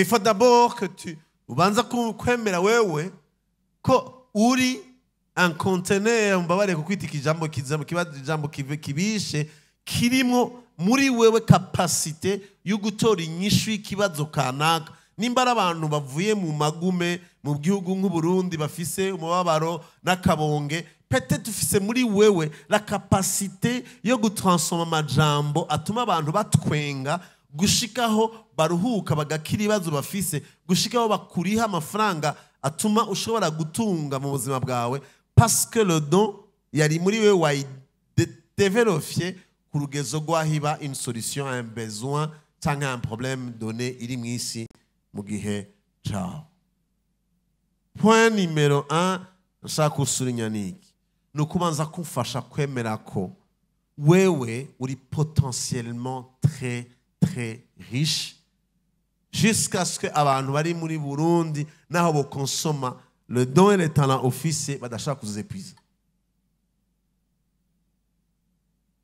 mais il faut d'abord que tu ubanza kwemera wewe ko uri un conteneur mbabare kukwita ikijambo kibazo ijambo kibishe kirimo muri wewe kapasite yo gutora inyishu y'ikibazo kanaka. Nimba ari abantu bavuye mu magume mu gihugu nk'uburundi bafise umubabaro n'akabonge pete dufise muri wewe la kapasite yo gutransforma amajambo atuma abantu batwenga gushikaho baruhuka bagakira ibibazo bafise gushikaho bakuriha amafaranga atuma ushobora gutunga mu buzima bwawe le don yari muri wewe wayidevelopye ku rugezo rw'ahiba solution à un besoin cyangwa un problème donné iri mu isi mu gihe cyawe point nimero 1 nshaka gusulinya ni iki ni ukubanza kumfasha kwemera ko wewe uri potentiellement très très riche jusqu'à ce que abantu bari muri burundi naho bokonsoma le don et le talent officier badashaka kuzepuiza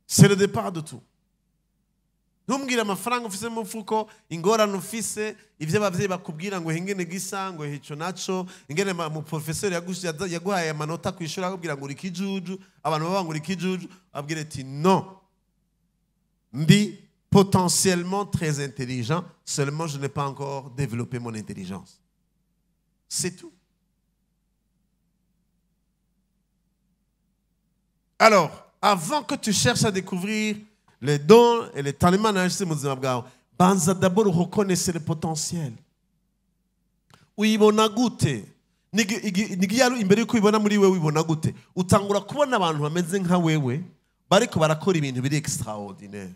c'est le départ de tout. Ntumbwire amafaranga ufise mu mufuko ingorane ufise ivyo abavyeyi bakubwira ngo hengene gisa ngo hico naco. Ingene yaza- yaguhaye amanota kwishuri akubwira ngo uri kijuju abantu baba ngo uri kijuju abwira ati non ndi potentiellement très intelligent seulement je n'ai pas encore développé mon intelligence. C'est tout. Alors, avant que tu cherches à découvrir les dons et les talents banza d'abord reconnaisse le potentiel. Uyibona gute Nigi- igi- nigi yari imbere yuko ubibona muri wewe ubibona gute utangura kubona abantu bameze nka wewe bariko barakora ibintu biri extraordinaire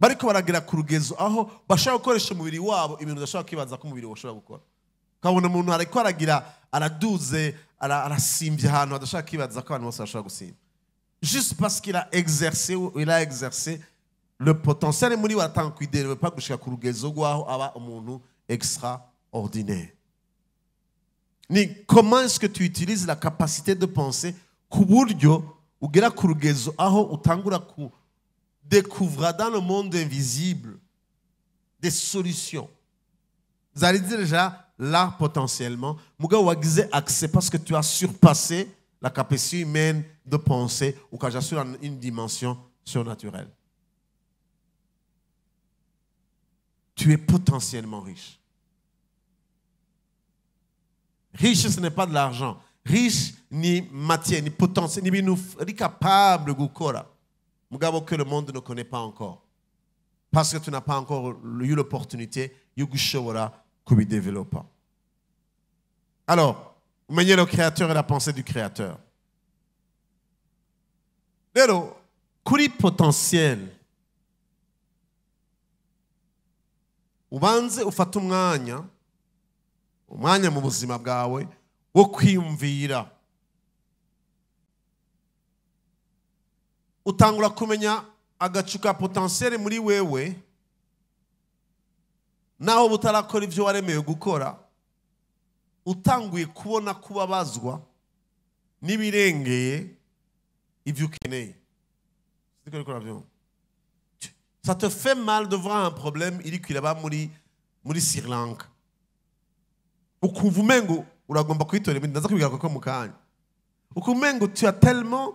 bariko baragera ku rugezo aho bashobora gukoresha umubiri wabo ibintu udashobora kwibaza ko umubiri washobora gukora. Ukabona umuntu ariko aragira araduze ara- arasimbye ahantu adashaka kwibaza ko abantu bose bashobora gusimba. Juste parce qu'il a exercé ou il a exercé le potentiel muri we atanga kuiderewe pas gushika ku rugezo rwaho aba umuntu extraordinaire. Ni comment est-ce que tu utilises la capacité de penser ku buryo ugera ku rugezo aho utangura ku découvrir dans le monde invisible des solutions. Zari déjà là potentiellement. Mugabo wagize accès parce que tu as surpassé la capacité humaine de penser ukaja sur une dimension surnaturelle. Tu es potentiellement riche. Riche ce n'est pas de l'argent. Riche ni matière ni potentiel ni capable gukora mugabo que le monde ne connaît pas encore. Parce que tu n'as pas encore eu l'opportunité yo gushobora kubidéveloppa alors umenye le créateur et la pensée du créateur. Rero kuri potentiel. Ubanze ufate umwanya umwanya mu buzima bwawe utangura kumenya muri wewe naho butarakora ibyo waremewe gukora utanguye kubona ça te fait mal de un problème iri kwiraba muri muri Sri Lanka. Uragomba tu as tellement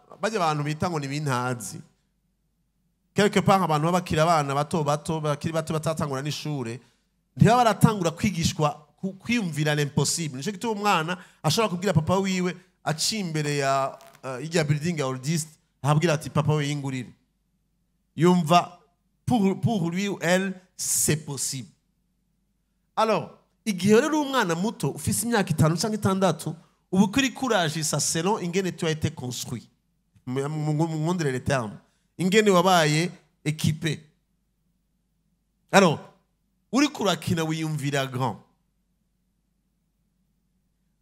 bajya abantu bita ngo ni bintazi. Quelque part abantu b'abakiri abana bato bato bakiri bato batatangura n'ishure ntibaba baratangura kwigishwa kwiyumvira l'impossible ni cyo gituma umwana ashobora kubwira papa wiwe aciye imbere ya uh, ijya building ya oldist ahabwira ati papa we yingurire. Yumva pour lui elle c'est possible. Alors igihe rero umwana muto ufise imyaka itanu cyangwa itandatu uba ukuri kurajisa selon ingene tu as été construit. Mwongerere terme. Ingene wabaye équipé alors uriko urakina wiyumvira grand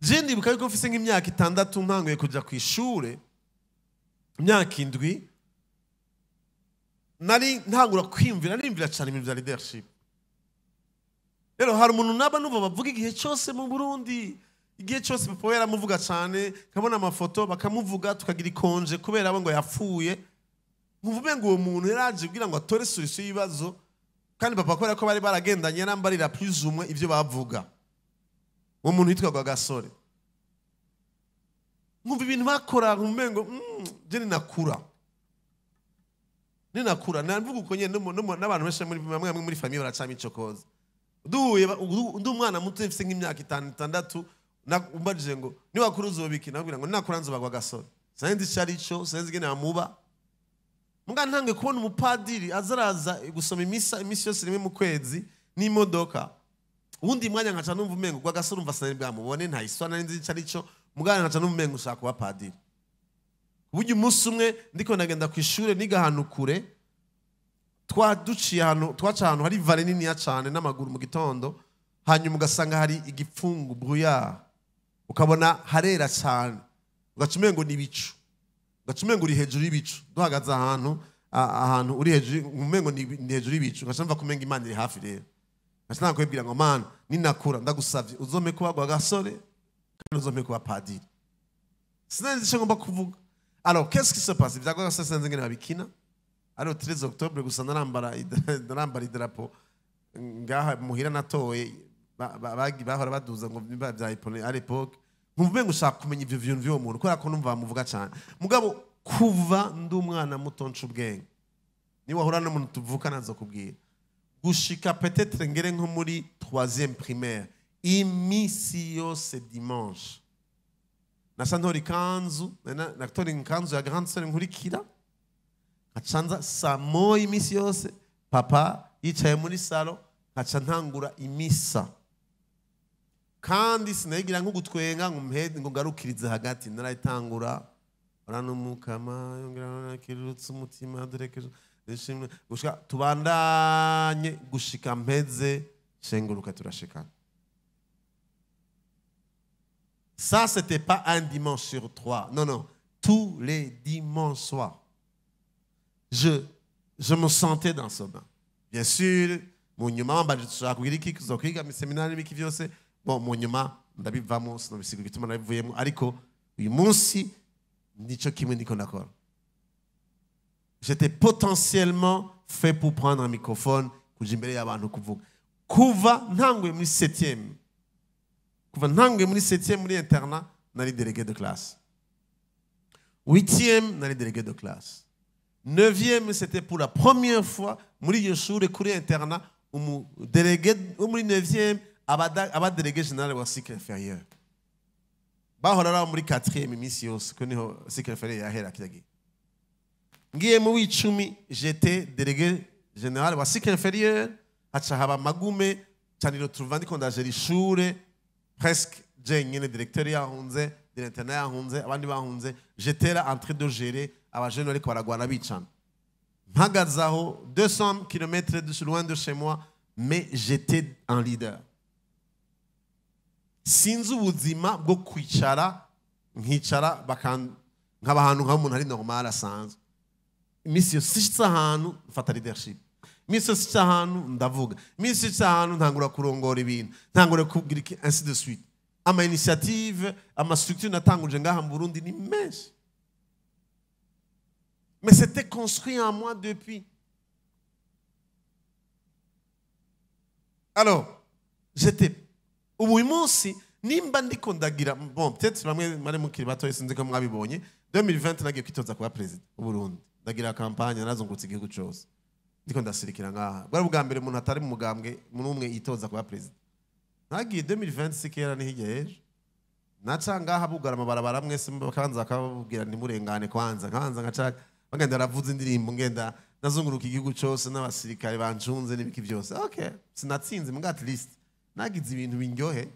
je ndibuka yuko mfise nk'imyaka itandatu ntanguye kuja ku ishure imyaka indwi. Nari ntangura kwiyumvira nimvira cyane ibintu bya leadership? Rero hari umuntu naba numva bavuga igihe cyose mu burundi igihe cyose papa yaramuvuga cyane nkabona amafoto bakamuvuga tukagira ikonje kubera abo ngo yapfuye. Nkuvume ngo uwo muntu yaraje kugira ngo atore solution y'ibibazo kandi papa kubera ko bari baragendanye yarambarira plus umwe ibyo bavuga. Uwo muntu yitwaga gasore. Nkumva ibintu bakora nkumve ngo mm, je ninakura. Ninakura. Navuga uko mu- n'abantu benshi bamwe muri famille baracamo icokoza duhuye ba- udu- undi umwana muto mfise nk'imyaka itanu itandatu umbajije ngo niwakura uzobiki nabwira ngo ninakura nzobagwa gasore. Sinzi ico ari cyo sinzi ingene bamuba muga ntange kubona umupadiri azaraza gusoma imisa imisi yose rimwe mu kwezi n'imodoka. Uwundi mwanya nkaca numva umengo gwa gasore umva sinari bwamubone nta iswa nari nzi ico. Ari cyo mugana nkaca numva umengo ushaka kuba padiri. Uburyo umunsi umwe ndiko ndagenda ku ishure niga ahantu kure twa duciye ahantu twaca ahantu hari vale niniya cyane n'amaguru mu gitondo hanyuma ugasanga hari igipfungu brouillard ukabona harera cyane. Ugaca umengo ni ibicu ugaca umengo uri hejuru y'ibicu. Duhagaze ahantu ahantu uri hejuru umengo ni hejuru y'ibicu. Ugaca numva kumenga imana iri hafi rero. Ngaca nakwibwira ngo mana ninakura ndagusavye. Uzome kuba gwa gasore kandi uzome kuba padiri. Sinari icyo ngomba kuvuga. Alors qu'est-ce qui se passe? Ibyago gasore sinzi ingene babikina. Ari 13 octobre gusa narambara idarapo ngaha muhira natoye baduza ngo bya ipone à l'époque nkumve ngo ushaka kumenya ivyo bintu vy'uwo muntu kubera ko numva bamuvuga cyane mugabo kuva ndi umwana muto nca ubwenge niba wahura n'umuntu tuvukana nzokubwira gushika peut-être ngere nko muri troisième primaire imisi yose dimanche. Nasa ntora ikanzu na- natora ikanzu ya grande sœur nkurikira. Nkacanza saa moya iminsi yose papa yicaye muri salo nkaca imisa kandi sinayigira gushika Ça, c'était pas un dimanche sur trois. Non, non. Tous les dimanches soirs. Je, je me sentais dans ce bain. Bien sûr, mu nyuma mbanje byose bon mu nyuma ndabivamo sinabisiga igituma nabivuyemo. Ariko uyu munsi nico kimwe ndiko ndakora. J'étais potentiellement fait pour prendre un microphone kuja imbere y'abantu kuvuga. Kuva ntanguye muri septième kuva ntanguye muri septième muri internat nari délégué de classe. Huitième nari délégué de classe. Neuvième c'était pour la première fois muri iyo shuri kuri internat umudelege wo muri neuvième abada- abadelege général wa cycle inférieur. Bahora muri quatrième iminsi yose ko niho cycle inférieur yahera kirya gihe ngiye mu w'icumi j'étais délégué général wa cycle inférieur haca haba magume caniro turuva ndiko ndajera ishure presque jenyine directeur yahunze directeur yahunze abandi bahunze j'étais là en train de gérer abajene bariko baragwana bicana mpagaze aho 200 km loin de chez moi mais j'étais un leader sinzi ubuzima bwo kwicara nkicara nkaba ahantu nk'umuntu ari normal asanzwe. Iminsi yose ishitse ahantu mfata leadership. Iminsi yose ishitse ahantu ndavuga. Iminsi ishitse ahantu ntangura kurongora ibintu. Ntangura kubwira iki ainsi de suite. Ama initiative ama structure natanguje ngaha mu Burundi ni menshi. Mais c'était construit en moi depuis. Alors j'étais ubu uyu munsi nimba ndiko ndagira bon peut-être bamwe mwari mukiri batoye sinzi ko mwabibonye 2020 nagiye kwitoza kuba perezida w'uburundi ndagira kampanye narazungurutse igihugu cyose. Ndiko ndasirikira ngaha. Bwari ubwa mbere umuntu atari mu mugambwe n'umwe yitoza kuba perezida nagiye 2020 sikera ni hirya y'ejo. Naca ngaha bugara amabarabara mwese bakabanza bakababwira ntimurengane kwanza nkabanza ngaca bagenda baravuza indirimbo ngenda nazunguruka igihugu cyose n'abasirikare bancunze n'ibiki byose. Okay sinatsinze mbwa at least. Nagize ibintu binyohe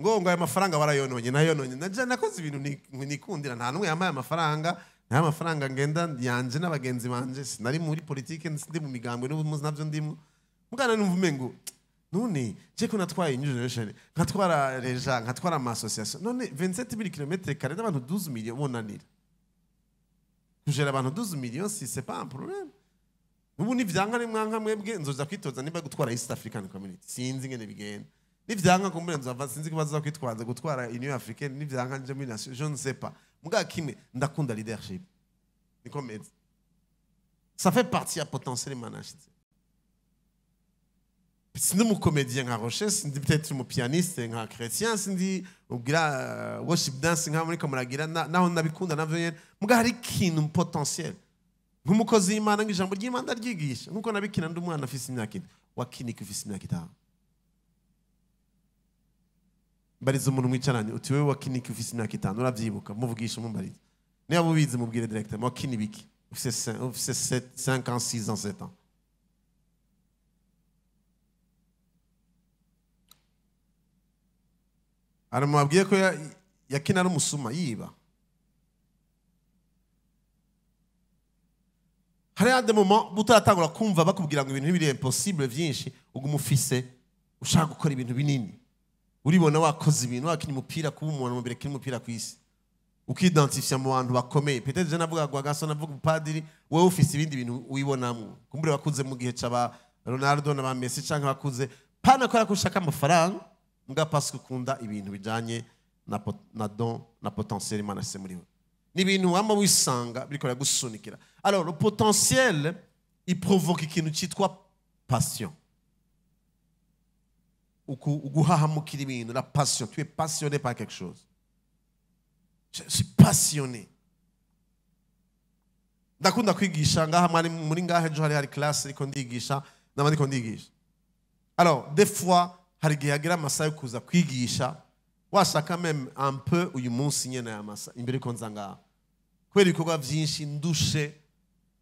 ngo ngo aya mafaranga barayononye nayononye. Nakoze ibintu ni- nikundira. Nta n'umwe yamaye amafaranga nta mafaranga ngenda yanje n'abagenzi banje. Sinari muri politike ndi mu migambwe n'ubu muzi navyo ndimo. Mugana numva umengo none je ko natwaye generation nkatwara reja nkatwara ama association. None 27000 km kare n'abantu 12 millions bonanira. Kujera abantu 12 millions si c'est pas un problème. Ubu nivyanka ni mwanka mwebwe kwitoza niba gutwara East African Community. Sinzi ngene bigenda. Nzova sinzi ko baza kwitwaza gutwara nje muri nation je ne sais pas. Muga kimwe ndakunda leadership. Ça fait partie ya potentiel management sindi umukomediye nka roche sindi peut-être umupianiste nka chrétien sindi ubwira uh, worship dance nka muri muragira na- naho nabikunda navyo nyene. Potentiel nk'umukozi w'imana nk'ijambo ry'imana ryigisha nk'uko nabikina n'undi mwana afite imyaka ine wakinika ufite imyaka itanu mbariza umuntu mwicaranye uti wowe wakinika ufite imyaka itanu urabyibuka muvugisha umubariza niba mubizi mubwire direkita wakini biki? Ufite cinquante six ans sept ans. Hari mubabwiye ko yakina ari umusuma yiba. Hari ade moment butaratangura kumva bakubwira ngo ibintu ntibiri impossible byinshi ubwo umufise ushaka gukora ibintu binini. Uribona wakoze ibintu wakinye umupira kuba umuntu mu mbere kiri umupira ku isi. Ukidentifia mu bantu bakomeye. Peut-être je navuga ngo gaso navuga upadiri wowe ufise ibindi bintu wibonamo kumbure wakuze mu gihe c'aba Ronaldo na ba Messi canke wakuze. Pana kora ko ushaka amafaranga mbwa parce ukunda ibintu bijanye na, na don na potentiel imana se muri we alors le potentiel il provoque ikintu cyitwa passion. Uguhahamukira ibintu la passion. Tu es passionné par quelque chose. Je suis passionné. Alors des fois hari igihe hagira washaka meme peu uyu munsi nyene aya masa imbere yuko nza ngaha kubera ibikorwa byinshi ndushe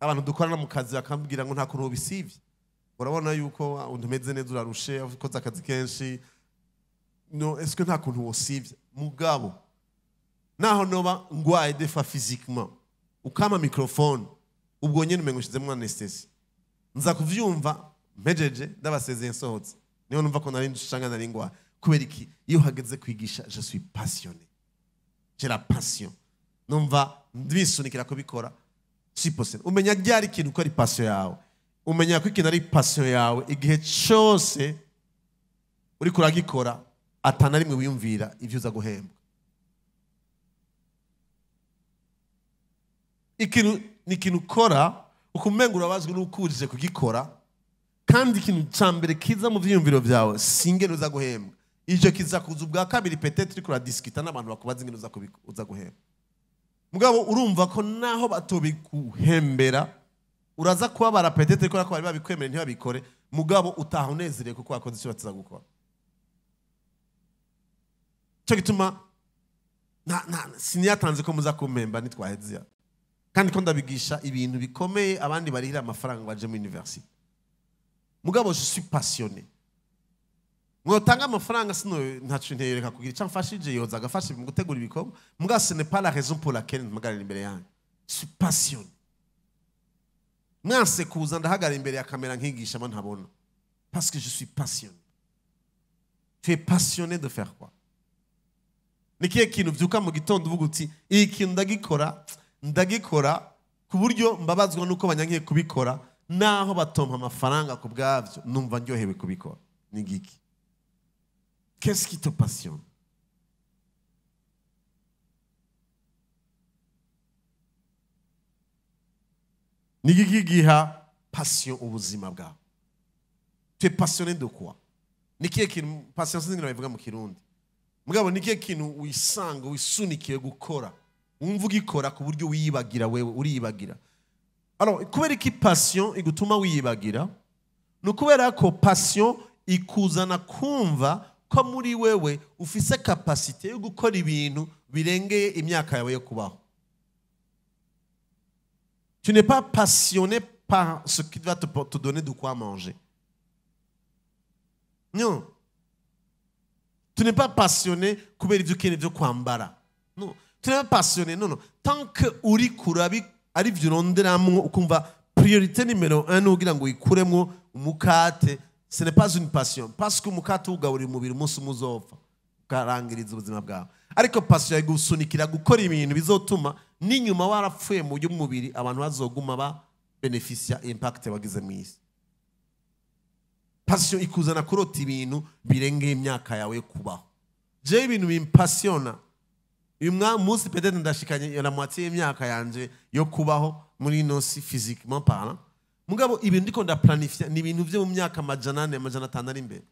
abantu dukorana mu kazi bakambwira ngo nta kuntu ubisivye urabona yuko umeze neza urarushe ukoze akazi kenshi. No que nta kuntu wosivye? Mugabo naho noba ngwaye defa physiquement ukama microphone ubwo nyene umengo ushizemo anesthesie nza kuvyumva mpejeje ndabasezeye nsohotse. Niho numva ko nari ndushanga nari ngwaye. Kubera iki? Iyo hageze kwigisha je suis passionné. J'ai la passion. Numva ndibisunikira kubikora. Si possible umenya ryari ikintu ko ari passion yawe? Umenya ko ikintu ari passion yawe igihe cyose uri kuragikora atana rimwe wiyumvira ibyo uza guhembwa. Ikintu ni ikintu ukora ukumenga urabazwa n'uko urije kugikora kandi ikintu cya mbere kiza mu byiyumviro byawe si ingene uza guhembwa. Icyo kuza ubwa kabiri petete uri kuradisikita n'abantu bakubaza ingene uza guhembwa mugabo urumva ko naho batobikuhembera uraza kubabara petete kubera ko bari babikwemere ntibabikore. Mugabo utaha unezerewe kuko wakoze icyo batiza gukora. Cyo gituma siniyatanze ko muza kumpemba nitwahezia kandi ko ndabigisha ibintu bikomeye abandi barihira amafaranga baje muri universite mugabo je suis passionné. Mwotanga amafaranga sino ntacu ntereka kugira. Icyo mfashije yoza agafasha mu gutegura ibikorwa. N'est pas la raison pour laquelle mpagarara imbere yanyu. Je suis passionné. Mwanse kuza ndahagarara imbere ya kamera nkigisha mo ntabona. Parce que je suis passionné. Tu es passionné de faire quoi? Kintu byuka mu gitondo uvuga uti iyi kintu ndagikora ndagikora ku buryo mbabazwa n'uko banyankiye kubikora naho batompa amafaranga ku bwabyo numva ndyohewe kubikora. Ni ngiki qu'est-ce qui te passionne? Giha passion ubuzima bwawe tu es passionné de quoi? Ni kihe kintu passion sinzi babivuga mu kirundi. Mugabo ni kihe kintu wisanga wisunikiye gukora. Wumva ugikora ku buryo wiyibagira wewe uriyibagira. Kubera iki passion igutuma wiyibagira? Ni ukubera ko passion ikuzana kumva ko muri wewe ufise kapasite yo gukora ibintu birengeye imyaka yawe yo kubaho. Tu n'es pas passionné par ce qui va te, te donner de quoi manger. Non. Tu n'es pas passionné kubera ibyo ukeneye byo kwambara. No. Tu n'es pas passionné non non. Tant que uri kurabi ari byo uronderamwo ukumva priorité nimero 1 ugira ngo uyikuremwo umukate ce n'est pas une passion. Parce que umukate uwugaburira umubiri umunsi umwe uzopfa ukarangiriza ubuzima bwawe. Ariko passion yagusunikira gukora ibintu bizotuma n'inyuma warapfuye mu buryo abantu bazoguma ba beneficia impact wagize mu isi. Passion ikuzana kurota ibintu birengeye imyaka yawe kubaho. Jewe ibintu bimpasiona. Uyu munsi peut-être ndashikanye na moitié y'imyaka yanje yo kubaho muri ino si physiquement parlant. Mugabo ibintu ndiko ndaplanifia ni ibintu vyo mu myaka amajana ane amajana atanu ari imbere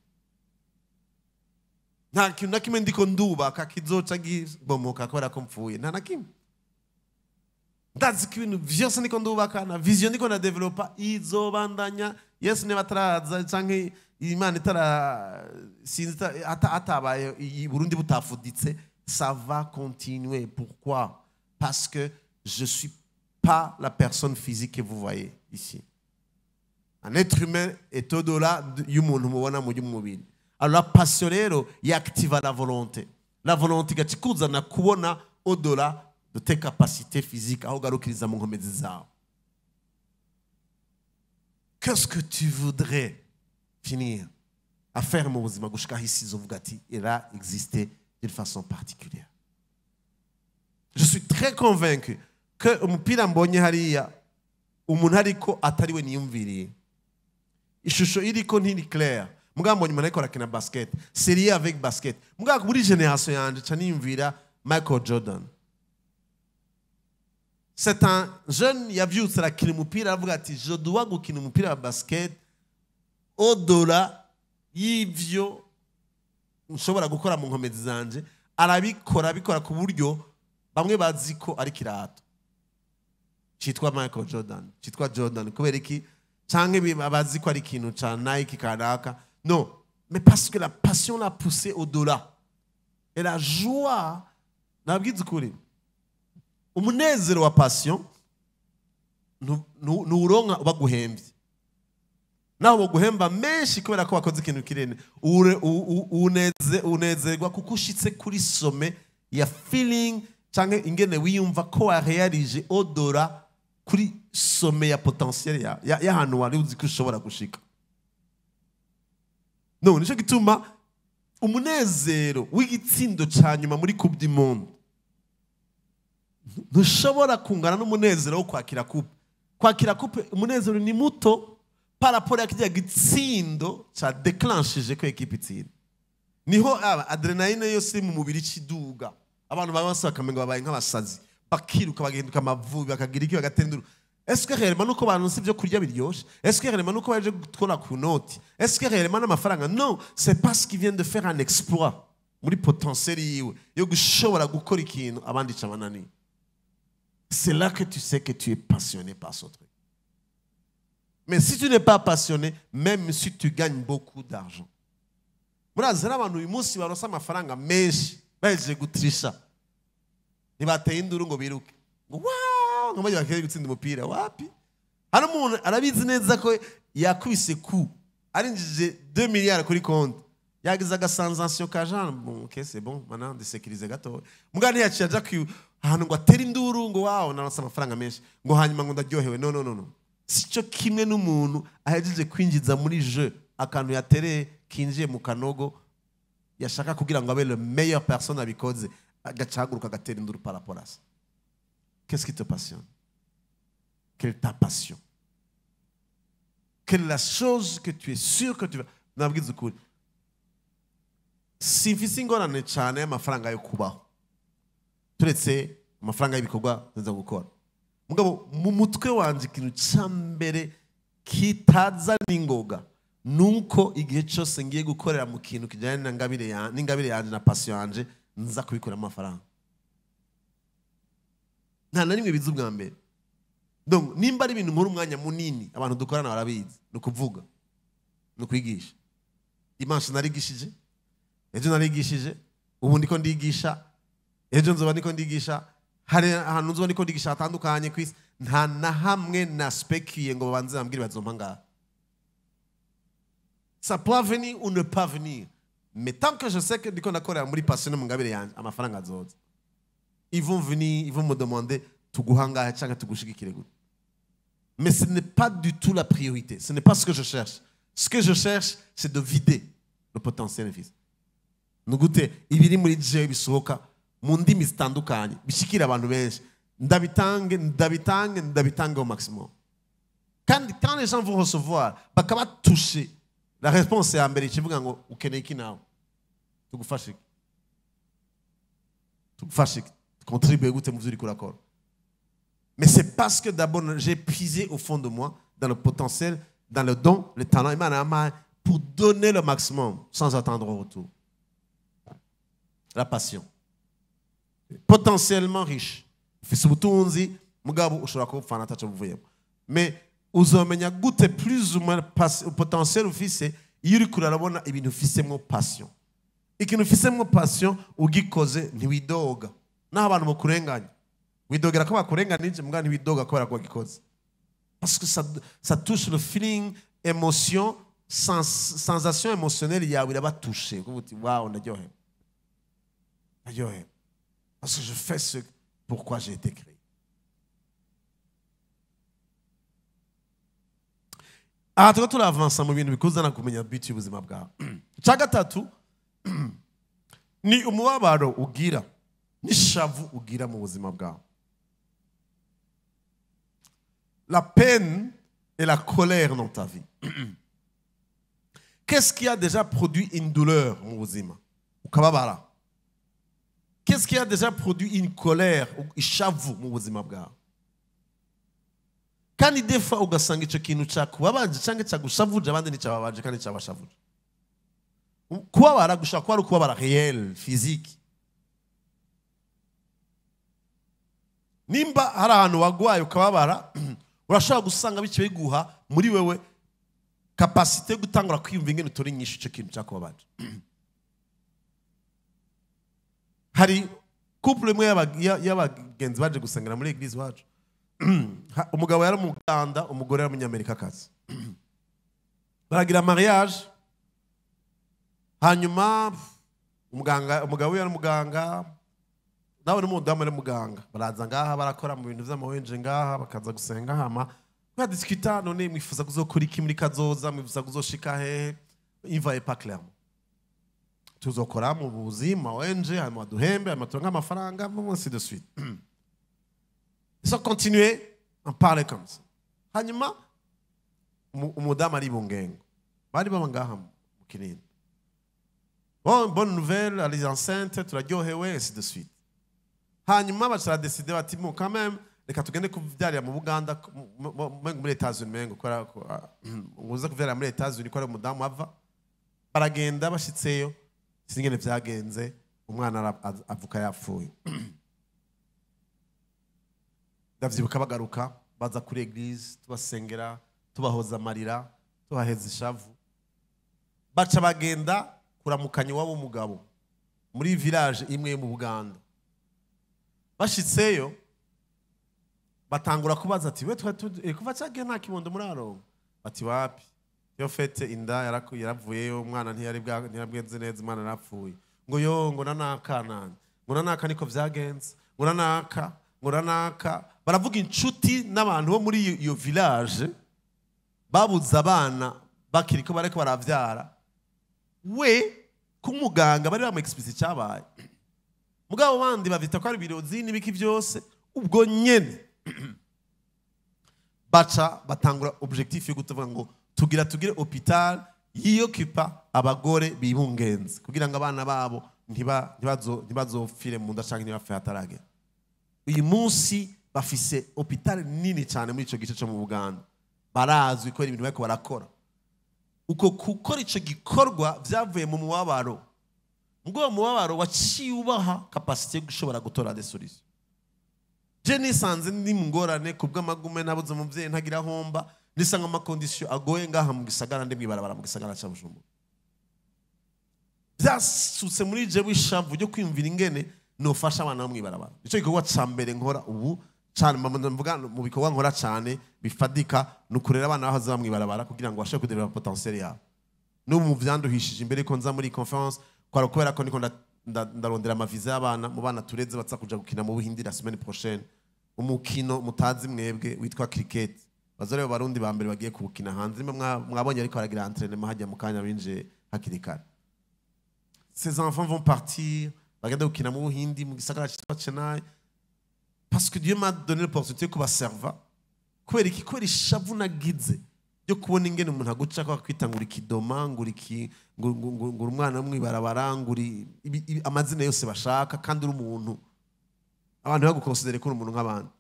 nta kintu na kimwe ndiko ndubaka kizoca gibomoka kubera ko mpfuye. Nta na kimwe. Ndazi ko ibintu vyose ndiko ndubaka na vision ndiko ndadevelopa izobandanya yesu niba ataraza canke imana itara sinzi atabaye burundi butafuditse ça va continuer. Pourquoi? Parce que je suis pas la personne physique que vous voyez ici un être humain est au-delà de- y'umuntu mubona alors la passion rero yactiva la volonté. La volonté igaca ikuzana kubona au-delà de tes capacités physiques. Zawe qu'est-ce que tu voudrais finir? À faire mu buzima gushikaho isi izovuga ati il a existé d'une façon particulière. Je suis très convaincu que umupira mbonye hariya umuntu ariko atari we ishusho iriko ntiri claire. Mugabo mbonye umuntu ariko arakina basket. Serie avec basket. Mugabo muri generation yanje ca niyumvira michael jordan. C'est un jeune yavyutse arakina umupira aravuga ati je dois gukina umupira wa basket. Au-delà y'ivyo nshobora gukora mu nkomezi zanje. Arabikora abikora ku buryo bamwe bazi ko ari kirato. Cyitwa michael jordan. Cyitwa jordan. Kubera iki bi- bazi ko ari ikintu ca nike kanaka non mais parce que la passion l'a poussé au-delà. Et la joie nabwiza ukuri umunezero wa passion ntu- ntu- ntuwuronka baguhembye naho baguhemba menshi kubera ko wakoze ikintu uneze- unezerwa kuko ushitse kuri some ya feeling cyangwa ingene wiyumva ko warealije odora kuri some ya potentiel ya- ya- y'ahantu wari uzi ko ushobora gushika. None nicyo gituma umunezero w'igitsindo cya nyuma muri coupe du monde. Ntushobora kungana n'umunezero wo kwakira coupe. Kwakira coupe umunezero ni muto paraporo ya kijya gitsindo cya declanshije ko ekipa itsinda. Niho aba adrenaline yose iri mu mubiri ikiduga abantu baba basaba bakamenga babaye nk'abasazi bakiruka bagahinduka amavubi bakagira bagatendura. Nuko si ibyo kurya nuko baje ku noti n'amafaranga non c'est parce qu'il vient de faire un exploit. Muri potentiel yiwe yo gushobora gukora ikintu abandi cabananiye c'est là que tu sais que tu es passionné par ce truc. Mais si tu n'es pas passionné, même si tu gagnes beaucoup d'argent. murazi hari abantu uyu ntibateye induru ngo biruke. Ngo waaw ngo bajye bakere gutsinda umupira. Wapi? Hari umuntu arabizi neza ko yakubise ku arinjije 2 miliyari kuri konti. Yagize agasanzasiyo ka jean. Bon ok c'est bon. Maintenant ndisekirize gato. Mugabo ntiyaciye aja ku ahantu ngo atere induru ngo wawo naronse amafaranga menshi. Ngo hanyuma ngo ndaryohewe. No no no no. Sico kimwe n'umuntu ahejeje kwinjiza muri je akantu yatereye kinjiye mu kanogo. Yashaka kugira ngo abe le meilleur personne abikoze. Qu'est-ce qui te passionne? Quelle est ta passion? Quelle est la chose que tu es sûr que tu vas nabwiza ukuri simfise ingorane cyane y'amafaranga yo kubaho turetse amafaranga y'ibikorwa nza gukora. Mugabo mu mutwe wanjye ikintu na nza kubikoramo amafaranga. Nta na rimwe biza ubwa mbere. Nimba ari ibintu nkora umwanya munini abantu dukorana barabizi. Ni ukuvuga ni ukwigisha. Dimanche narigishije ejo narigishije ubu ndiko ndigisha ejo nzoba ndiko ndigisha hari ahantu nzoba ndiko ndigisha hatandukanye ku isi nta na hamwe na spekiye ngo babanze bambwire bazompa ngaha. Ça peut venir ou ne pas venir? Mais tant que je sais que ils vont venir ils vont me demander mais ce n'est pas du tout la priorité. Ce n'est pas ce que je cherche. Ce que je cherche c'est de vider le potentiel mfise ni gute ibiri muri jewe bisohoka mu ndimi zitandukanye bishikira abantu benshi ndabitange ndabitange ndabitange au maximum. Kandi quand les gens vont recevoir bakaba touché. La réponse ya mbere ikivuga ngo ukeneye tugufashe iki tugufashe iki contribuer gute mu byo uri kurakora mais c'est parce que d'abord j'ai puisé au fond de moi dans le potentiel dans le don le talent. Pour donner le maximum sans attendre au retour. La passion. Potentiellement riche. Ufise ubutunzi mugabo ushobora kubupfana ataco buvuyemo mais uzomenya gute plus ou moins potentiel ufise iyo uriko urarabona ibintu ufisemwo passion ikintu ufisemwo passion ugikoze ntiwidoga. Naho abantu bakurenganya widogera ko bakurenganije mbwa ntiwidoga kubera ko wagikoze. Parce que ça, ça touche le feeling émotion sens, sensation émotionnelle yawe iraba touché kuvuga uti wawu ndaryohewe ndaryohewe parce que je fais ce pourquoi j'ai été créé. Aha turavansa mu bintu bikuzana kumenya biti y'ubuzima bwawe. Gatatu ni ugira ugira la peine et la colère dans ta vie. Qu'est-ce qui a déjà produit une douleur mu buzima? Qu'est-ce qui a déjà produit une colère ishavu mu buzima bwawe? Kandi defa ugasanga icyo kintu cyakubabaje cyangwa cyagushavuje abandi nticyababaje kandi cyabashavuje kubabara gushobora kuba ari ukubabara réel physique. Nimba hari ahantu wagwaye ukababara urashobora gusanga bityo biguha muri wewe kapasite yo gutangura kwiyumva ingene utora inyinshi icyo kintu cyakubabaje. Hari couple imwe y'aba- ya- y'abagenzi baje gusengera muri eglise wacu umugabo yari umuganda umugore yari umunyamerikakazi. Baragira mariage. Hanyuma umuganga umugabo we yari umuganga nawe n'umudamu ari muganga baraza ngaha barakora mu bintu by'amawenje ngaha bakaza gusenga hama. Badisikita none mwifuza kuzokora iki muri kazoza mwifuza kuzoshika epa clairement tuzokora mu buzima wenje hanyuma de suite. Ils ont continué à parler comme ça. Hanyuma umu- umudamu ari bungengo. Bari baba ngaha mu kinini bon bonne nouvelle les enceintes turaryohewe ainsi de suite. Hanyuma bacara décider bati mu quand même reka tugende kuvyarira mu buganda mu- mu- mu- muri etats-unis mengo ah, uza kuvyarira muri etats-unis ko ari umudamu ava baragenda bashitseyo singene vyagenze umwana avuka yapfuye. Ndavyibuka bagaruka baza kuri eglise tubasengera tubahoza amarira tubaheza ishavu. Baca bagenda kuramukanya iwabo w'umugabo muri village imwe mu buganda. Bashitseyo batangura kubaza ati we eh, kuva cyagiye nta kibondo muri arongo bati wapi? Yo fete inda yaravuyeyo umwana ntiyabwenze neza umwana yarapfuye. Ngo yo ngo nanaka nani ngo nanaka niko vyagenze ngo nanaka ngo nanaka. Baravuga inshuti n'abantu bo muri iyo- iyo village babuze abana bakiri ko bariko baravyara. We k'umuganga bari bamuexplicit icyabaye. Mugabo bandi bavita ko ari ibirozi n'ibiki byose ubwo nyene baca batangura objectif yo kutuvuga ngo tugira tugire hopital yiyokipa abagore bibungenze kugira ngo abana babo ntiba- ntibazo- ntibazopfire mu nda cyangwa ntibapfe hataragera. Uyu munsi bafise hopital nini cyane muri icyo gice cyo mu buganda. Barazwi ari ibintu bariko barakora uko gukora icyo gikorwa byavuye mu mubabaro. Ubwo uwo mubabaro waciye ubaha kapasite yo gushobora gutora desorisiyo je nisanze ndi mu ngorane ku bw'amagume nabuze umubyeyi ntagira homba nisanga amakondisiyo agoye ngaha mu gisagara ndi mwibarabara mu gisagara cya bujumbura. Byasutse muri jewe ishavu ryo kwiyumvira ingene nofasha abana bo mwibarabara. Nicyo gikorwa ca mbere nkora ubu cyane mu bikorwa nkora cyane bifadika ni ukurera abana bahoze bamwibarabara kugira ngo bashobore kudevelop potentiel yabo. N'ubu mu byanduhishije imbere ko nza muri conference kwari kubera ko niko nda- nda- ndarondera amaviza y'abana mu bana tureze baza kuja gukina mu buhindi la semaine prochaine. Umukino mutazi mwebwe witwa cricket. Baza rero barundi ba mbere bagiye kubukina hanze. Mwabonye ariko baragira entraînement hajya mu kanya binjiye hakiri kare. Ces enfants vont partir bagenda gukina mu buhindi mu gisagara cyitwa chennai. Parce que dieu m'a donné l'opportunité yo kubaserva kubera iki kubera ishavu nagize ryo kubona ingene umuntu aguca ko akwita ngo uri kidoma ngo umwana wo mw'ibarabara ngo amazina yose bashaka kandi uri umuntu abantu bagukonsidere ko uri umuntu nk'abandi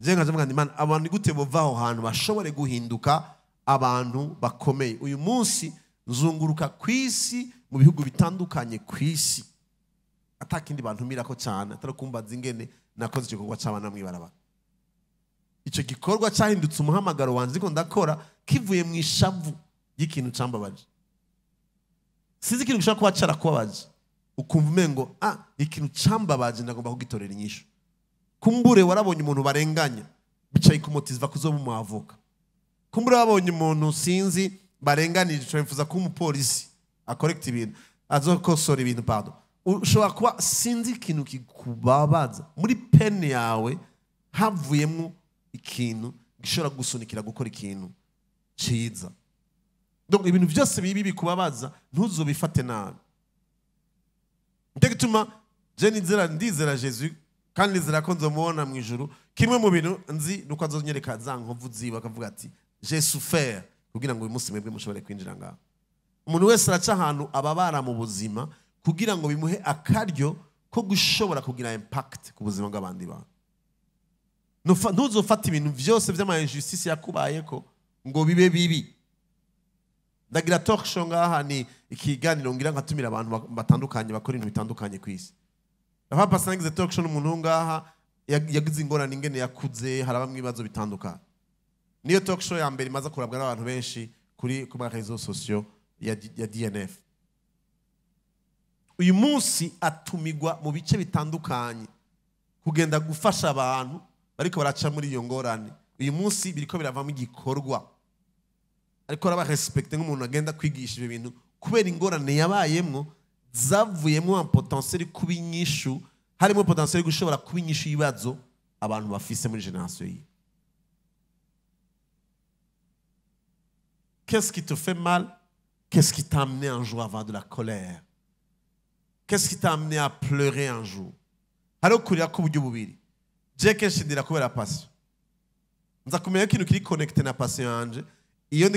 je nkaje nti Imana abantu gute bova aho hantu bashobore guhinduka abantu bakomeye? Uyu munsi nzunguruka ku isi mu bihugu bitandukanye ku isi. Atakindi bantumirako cyane atari kumbaza ingene nakoze igikorwa cy'abana mw'ibarabara icyo gikorwa cyahindutse umuhamagaro wanjye ko ndakora kivuye mu ishavu y'ikintu cyambabaje. Sinzi ikintu gishobora kuba cyarakubabaje. Ukumva umengo ah ikintu cyambabaje ndagomba kugitorera inyishu. Kumbure warabonye umuntu barenganya bicaye kumutiva kuzoba umwavoka kumbure wabonye umuntu sinzi barenganije wifuza kuba umupolisi akorekta ibintu azokosora ibintu pardon. Ushobora kuba sinzi ikintu kikubabaza. Muri pene yawe havuyemo ikintu gishobora gusunikira gukora ikintu cyiza ibintu byose bibi bikubabaza ntuzubifate nabi. Nicyo gituma je nizera ndizera jesu kandi nizera ko nzomubona mu ijuru kimwe mu bintu nzi nuko azonyereka za nkovu ziwe akavuga ati je souffert. Kugira ngo uyu munsi mwebwe mushobore kwinjira ngaho umuntu wese araca ahantu ababara mu buzima kugira ngo bimuhe akaryo ko gushobora kugira impact ku buzima bw'abandi bantu. Nufa- ntuzofate ibintu byose by'amayinjusitisi yakubayeko ngo bibe bibi. Ndagira talk show ngaha ni ikiganiro ngira nkatumira abantu batandukanye bakora ibintu bitandukanye ku isi. Aho pasi nagize talk show n'umuntu ngaha yag- yagize ingorane ingene yakuze harabamo ibibazo bitandukanye. Niyo talk show ya mbere imaze kurabwa n'abantu benshi kuri ku marezo sosiyo ya dnf uyu munsi atumigwa mu bice bitandukanye. Kugenda gufasha abantu bariko baraca muri iyo ngorane. Uyu munsi biriko biravamo igikorwa. Ariko araba respecte nk'umuntu agenda kwigisha ibyo bintu. Kubera ingorane yabayemwo zavuyemo potentiel kuba inyishu harimo potentiel yo gushobora kuba inyishu y'ibibazo abantu bafise muri yiwe Qu'est-ce qui te fait mal? Qu'est-ce qui t'a amené un jour à avoir de la colère? Qu'est-ce qui t'a amené à pleurer un jour? Hariho kurira k'uburyo je kenshi ndira kubera passion nza iyo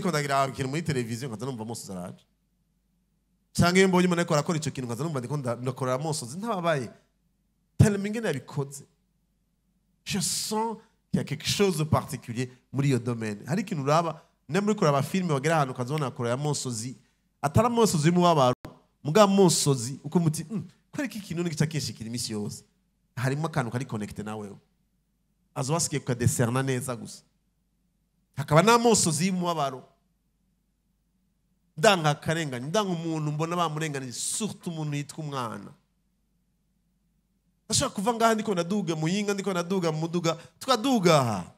amosozi araje cyangwa iyo mbonye umuntu ariko arakora icyo kintu nkaza numva ndakorera ntababaye tellement ingene je sens qu'il y a quelque chose de particulier. Muri iyo domaine hari ikintu uraba muri kureba filime wagera ahantu amosozi y'umubabaro mugabo amosozi uko muti "Mm, kubera ko ikintu n'igice kinshikira iminsi yose. Harimo akantu kari connecte nawewe azo basigaye kukadeserna neza gusa. Hakaba n'amosozi y'umubabaro. Ndanga akarengane ndanga umuntu mbona bamurenganije surtout umuntu yitwa umwana. Ndashobora kuva ngaha ndiko ndaduga muyinga ndiko ndaduga mu muduga tukaduga. Aha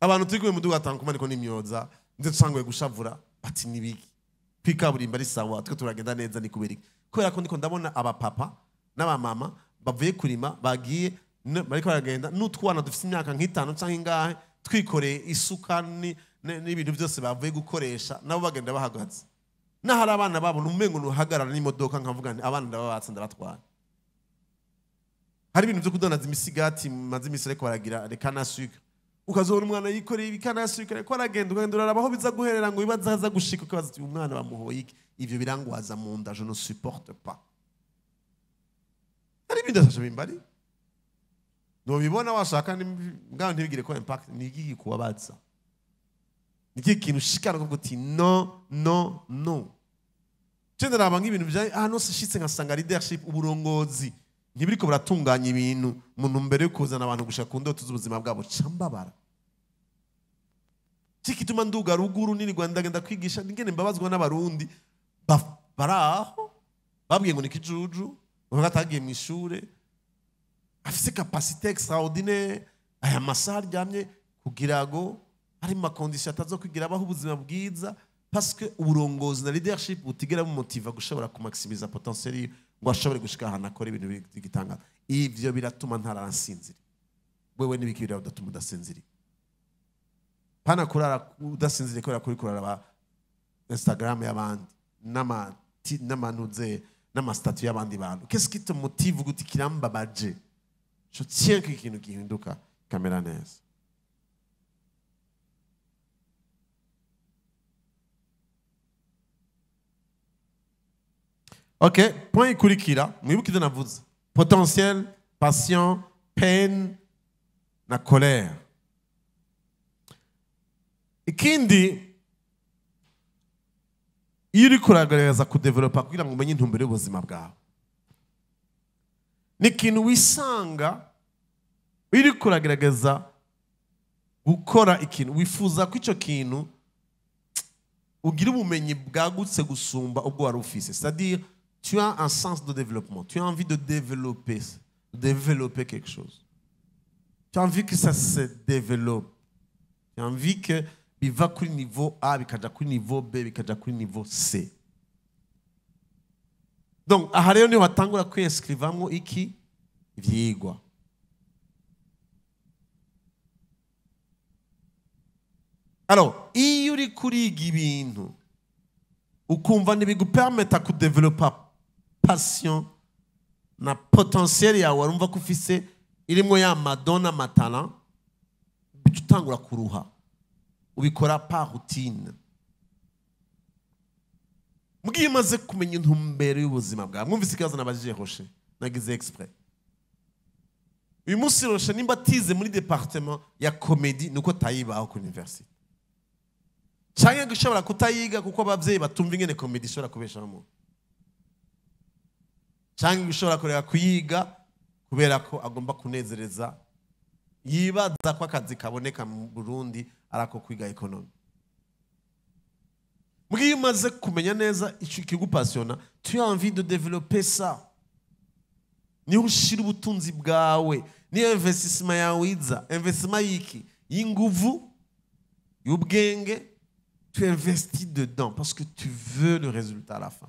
abantu turi kumwe mu muduga atanga kuma ariko n'imyoza ndetse dusanguye gushavura bati nibiki kwikaburimbo ari sawa twe turagenda neza ni kubera kubera ko ndiko ndabona abapapa n'abamama bavuye kurima bagiye bariko baragenda. N'utwana dufite imyaka nk'itanu cyangwa ingahe twikoreye isuka ni- ni- n'ibintu byose bavuye gukoresha nabo bagenda bahagaze. N'ahari abana babo numengo nuhagarara n'imodoka nkavuga nti abana ndababatse ndabatwara. Hari ibintu byo kudonaza imisigati maze iminsi ariko baragira reka na ukazobona umwana yikoreye ibikana ya ko aragenda ugenda uraraba aho biza guherera ngo bibaza aza gushika ukabaza uti umwana bamuhoye iki? Ivyo birangwaza mu nda je ne supporte pas. Hari ibindi ashasha bimbari? Nobibona washaka ngaho ntibigire ko impact ni iki kikubabaza? Ni iki kintu ushikana ukavuga uti no no no. Je ndaraba nk'ibintu bya ahantu hose nshitse nkasanga leadership uburongozi ntibiriko buratunganya ibintu mu ntumbero yo kuzana abantu gushaka ku ndoto z'ubuzima bwabo. Cambabara. Kikituma nduga ruguru nirirwa ndagenda kwigisha ngene mbabazwa n'abarundi. Ba- bari aho? Babwiye ngo ni kijuju uvuga atagiye mu ishure. Afise kapasite extraordinaire. Aya masaha aryamye kugira ngo ari mu makondisiyo atazo kugira abaho ubuzima bwiza que uburongozi na leadership butigera bumutiva gushobora kumaximiza potentiel yiwe. ngo ashobore gushyira ahantu akora ibintu by'igitangaza ibyo biratuma ntarasinzira wewe n'ibiki biriya udatuma udasinziriye. Pana kurara udasinziriye kubera kuri kurara instagram y'abandi n'amanudze n'amasitatu y'abandi bantu. Kese kite umutivu guti kirambabaje cyo ikintu gihinduka kamera neza. Ok point ikurikira mwibuke ibyo navuze potentiel passion pain na colère. Ikindi iyo uri kuragaragaza kudevelopa kugira ngo umenye intumbero y'ubuzima bwawe. Ni ikintu wisanga iyo uri kuragaragaza gukora ikintu. Wifuza ko icyo kintu ugira ubumenyi bwagutse gusumba ubwo wari ufise. C'est-à-dire tu as un sens de développement. Tu as envie de développer développer quelque chose. Tu as envie que ça se développe. Tu as envie que biva kuri niveau A bikaja kuri niveau B bikaja kuri niveau C. Donc aha rero niho hatangura kwiyeskrivamo iki? Ivyigwa alors iyo uri kuriga ibintu ukumva ntibigupermeta kudevelopa passion na potentiel yawe warumva ko irimo ya madona matala bica kuruha. Ubikora par routine. Mbwiye umaze kumenya intumbero y'ubuzima bwawe mwumvise ikibazo nabajije roshe nagize exprès. Uyu munsi roshe nimba muri departement ya komedi ni uko ku universite cyangwa ushobora kutayiga kuko ababyeyi batumva ingene ishobora cyangwa ushobora kureka kuyiga kubera ko agomba kunezereza yibaza ko akazi kaboneka mu burundi ari ako kwiga ekonomi mbwiyo iyo umaze kumenya neza icyo kigupasiyona tu as envie de développer ça. Niho ushyira ubutunzi bwawe. Niyo investissement yawe iza. Investissement y'iki? Y'inguvu y'ubwenge. Tu investis dedans parce que tu veux le résultat à la fin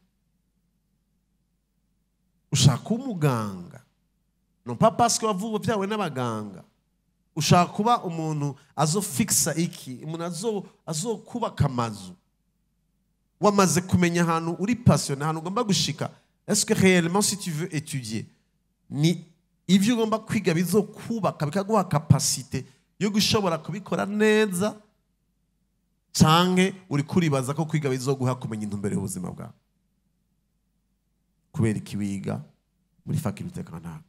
ushaka umuganga pas parce que wavuwe byawe n'abaganga. Ushaka kuba umuntu azofikisa iki? Umuntu azo azokubaka amazu. Wamaze kumenya ahantu uri passionné ahantu ugomba gushika. Que réellement si tu veux étudier ni ibyo ugomba kwiga bizokubaka bikaguha kapasite yo gushobora kubikora neza canke uri kuribaza ko kwiga bizoguha kumenya intumbero y'ubuzima bwawe? Kubera ikibiga muri faculté kanaka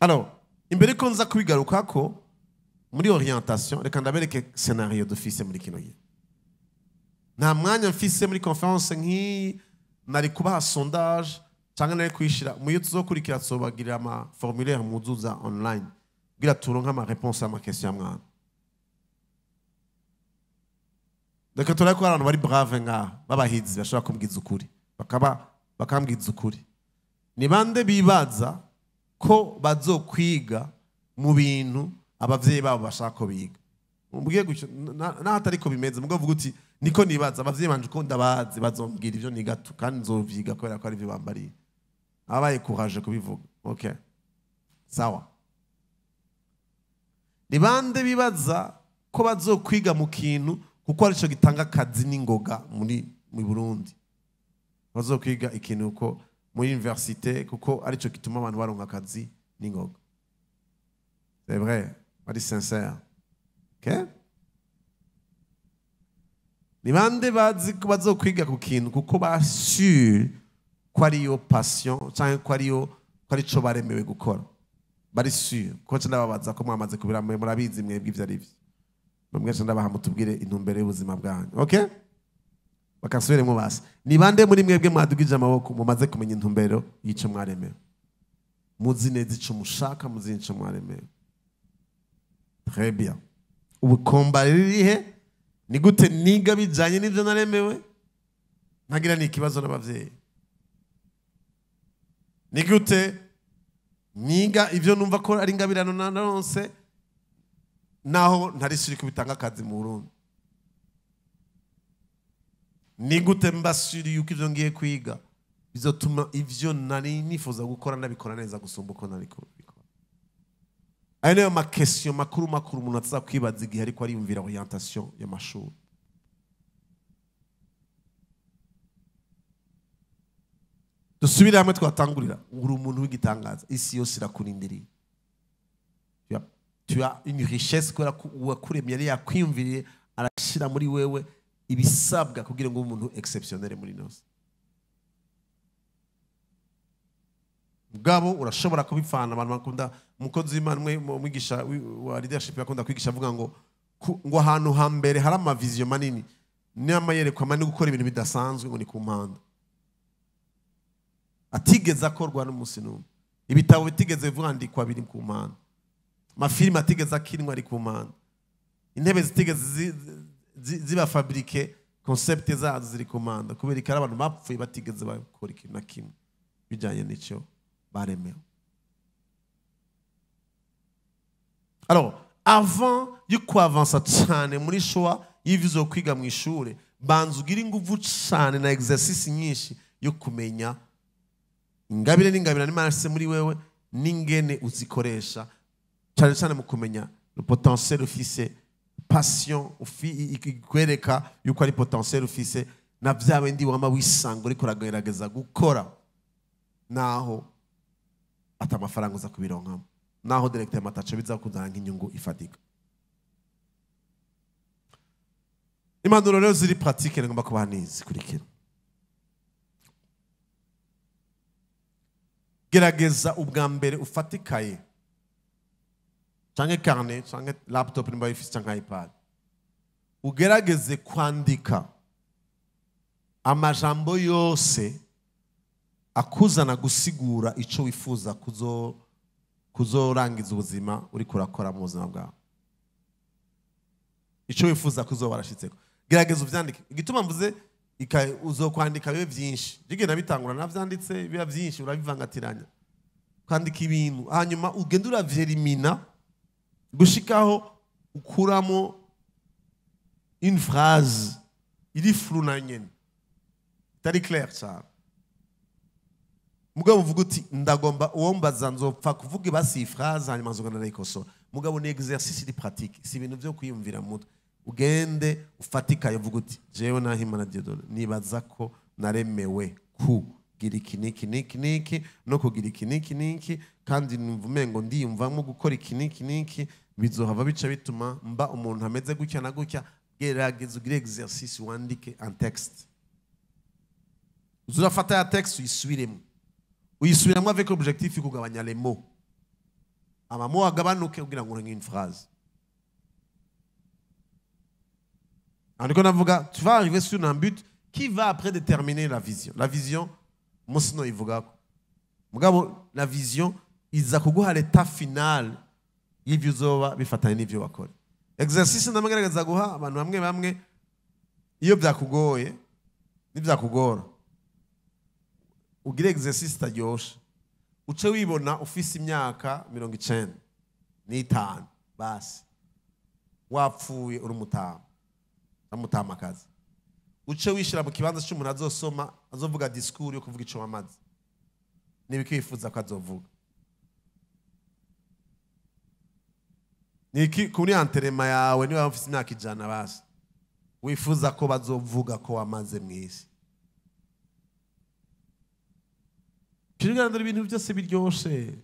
alors imbere ko nza kubigarukako muri orientation reka ndabereke scenario dufise muri kino gihe. Nta mwanya mfise muri conference nk'iyi nari kubaha sondage cyangwa nari kwishyira mu iyo tuzokurikira tuzobagirira ama formulaire muzuza online. Kugira turonke ama réponse y'ama question ya mwana reka turabe ko hari abantu bari brave ngaha b'abahizi bashobora kumbwiza ukuri bakambwiza ukuri ni bande bibaza ko bazokwiga mu bintu abavyeyi babo bashaka ko biga? Mubwiye gutyo naho atari ko bimeze mubwo vuga uti niko nibaza abavyeyi banje uko ndabazi bazombwira ivyo niga tu kandi nzovyiga kubera ko ari ivyo bambariye. Abaye courage kubivuga. Okay sawa. Ni bande bibaza ko bazokwiga mu kintu kuko arico gitanga akazi n'ingoga muri mu Burundi. Bazokwiga ikintu uko muri université kuko arico gituma abantu baronka akazi n'ingoga. C'est vrai ari sincère. Okay? ni bande bazi ko bazokwiga ku kintu kuko basure ko ariyo passion cyangwa ko ariyo ko arico baremewe gukora. Bari sure ko ndababaza ko mwamaze kubira murabizi mwebwe ivyo ari vyo mwese ndabaha mutubwire intumbero y'ubuzima bwanyu okay bakasubiremo basi. Ni bande muri mwebwe mwadugije amaboko mumaze kumenya intumbero y'icyo mwaremewe muzi neza icyo mushaka muzi icyo mwaremewe très bien. Ubu komba ririhe ni gute niga bijyanye n'ibyo naremewe? Ntagira ni ikibazo n'ababyeyi ni gute niga ibyo numva ko ari ingabirano nanone naho ntari suri kubitanga akazi mu Burundi. Ni gute mbasuri yuko ibyo ngiye kwiga? Bizatuma ibyo nari nifuza gukora ndabikora neza gusumba uko nari kubikora ayo niyo makesiyo makuru makuru umuntu ataza kwibaza igihe ariko ariyumvira orientation y'amashuri dusubire hamwe twatangurira. Uri umuntu w'igitangaza. Isi yose irakurindiriye. Tu as une richesse kubera ko uwakuremye yari yakwiyumviriye arashyira muri wewe ibisabwa kugira ngo umuntu exceptionnel muri nose. Mugabo urashobora kubipfana abantu bakunda umukozi w'imana umwe mu mwigisha wi- wa leadership yakunda kwigisha avuga ngo ngo ahantu hambere hari amaviziyo manini n'amayerekwa manini gukora ibintu bidasanzwe ngo ni ku mpanda. Atigeze akorwa n'umunsi ibitabo bitigeze vyandikwa biri ku mpanda. Amafilime atigeze akinwa ari ku mana intebe zitigeze zi- zi- ziba fabrike concept zazo ziri ku manda kubera ko abantu bapfuye batigeze bakora ikintu na kimwe bijyanye n'icyo baremewe alors avant yo kuavansa cyane muri showa y'ivyo uzo kwiga mu ishuri banza ugire ingufu cyane na exercice nyinshi yo kumenya. Ingabire n'ingabire n'imana muri wewe n'ingene uzikoresha cyane cyane mu kumenya potentiel ufise i- ikwereka yuko ari potentiel ufise na bya bindi wama wisanga uriko uragerageza gukora naho ata amafaranga uza kubironkamo naho directeur matacho bizakuzana nk'inyungu ifatika. Impanuro rero ziri pratique ngomba kubaha nizikurikira gerageza ubwa mbere ufatikaye. Cyangwa karne cyangwa laptop nimba uyifite cyangwa ipad. Ugerageze kwandika. Amajambo yose akuzana gusigura icyo wifuza kuzo kuzorangiza ubuzima uri kurakora mu buzima bwawe. Icyo wifuza kuzoba warashyitseko gerageza ubyandike. Igituma mvuze ika- uzokwandika bibe byinshi jigenda bitangura navyanditse biba byinshi urabivangatiranya. Kwandika ibintu. Hanyuma ugenda uravyerimina gushikaho ukuramo une phrase. Iri furu na nyene itari clair cyane mugabo uvuga uti ndagomba uwo mbaza nzopfa kuvuga ibasi iyi phrase hanyuma nzogana ndayikosora mugabo ni exercice iri pratique. Si ibintu byo kwiyumvira mu mutwe. Ugende ufatikaye uvuga uti jewe nahimana diodone nibaza ko naremewe kugira iki n'iki n'iki n'iki no kugira iki n'iki n'iki kandi numva umengo ndiyumvamo gukora iki n'iki n'iki bizohava bica bituma mba les amamo ngo une phrase. Tu vas arriver sur un but qui va après déterminer la vision. La vision umunsi no ivugako mugabo la vision iza kuguha leta finale y'ivyo uzoba bifatanye n'ivyo wakora exercice ndamagerageza guha abantu bamwe bamwe iyo byakugoye nibyakugora ugire exercice itaryoshe. Uce wibona ufise imyaka mirongo icenda n'itanu basi. Wapfuye uri umutama amutamakazi uce wishira mu kibanza cy'umuntu azosoma azovuga disikuru yo kuvuga ico wamaze. N'ibiki wifuza ko azovuga. Kuri anterema yawe niba ufite imyaka ijana basi wifuza ko bazovuga ko wamaze mu isi? Ibintu byose biryoshe.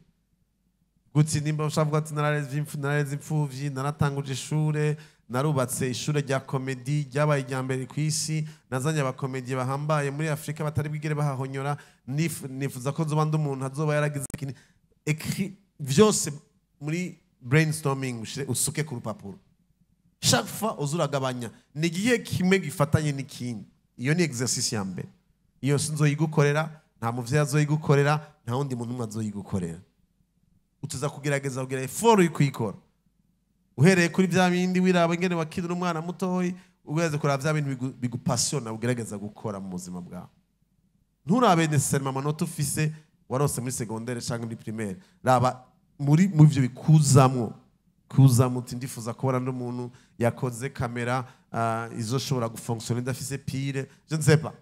Gutsi nimba ushaka ati narareze imfu- narareze imfuvyi naratanguje ishure narubatse ishure rya komedi ryabaye irya mbere ku isi nazanye abakomedi bahambaye muri afurika batari bwigere bahahonyora. Nif- nifuza ko nzoba ndi umuntu azoba yaragize vyose muri brainstorming usuke ku rupapuro. Chaque fois uza uragabanya ni igihe kimwe gifatanye n'ikindi. Iyo ni exercice ya mbere. Iyo si nzoyigukorera nta muvyeyi azoyigukorera nta wundi muntu umwe azoyigukorera. Utuza kugerageza kugira effort yo kuyikora. Uhereye kuri bya bindi wiraba ingene wakidura umwana mutoyi ugeze kuraba bya bintu bigu- bigupasiona ugerageza gukora mu buzima bwawe. Nturabe necessairement amanota ufise warose muri secondaire cyangwa muri primaire. Raba muri mu byo bikuzamwo kuzamo uti ndifuza kubona n'umuntu yakoze kamera uh, izoshobora gufonctionner idafise pile je ne sais pas.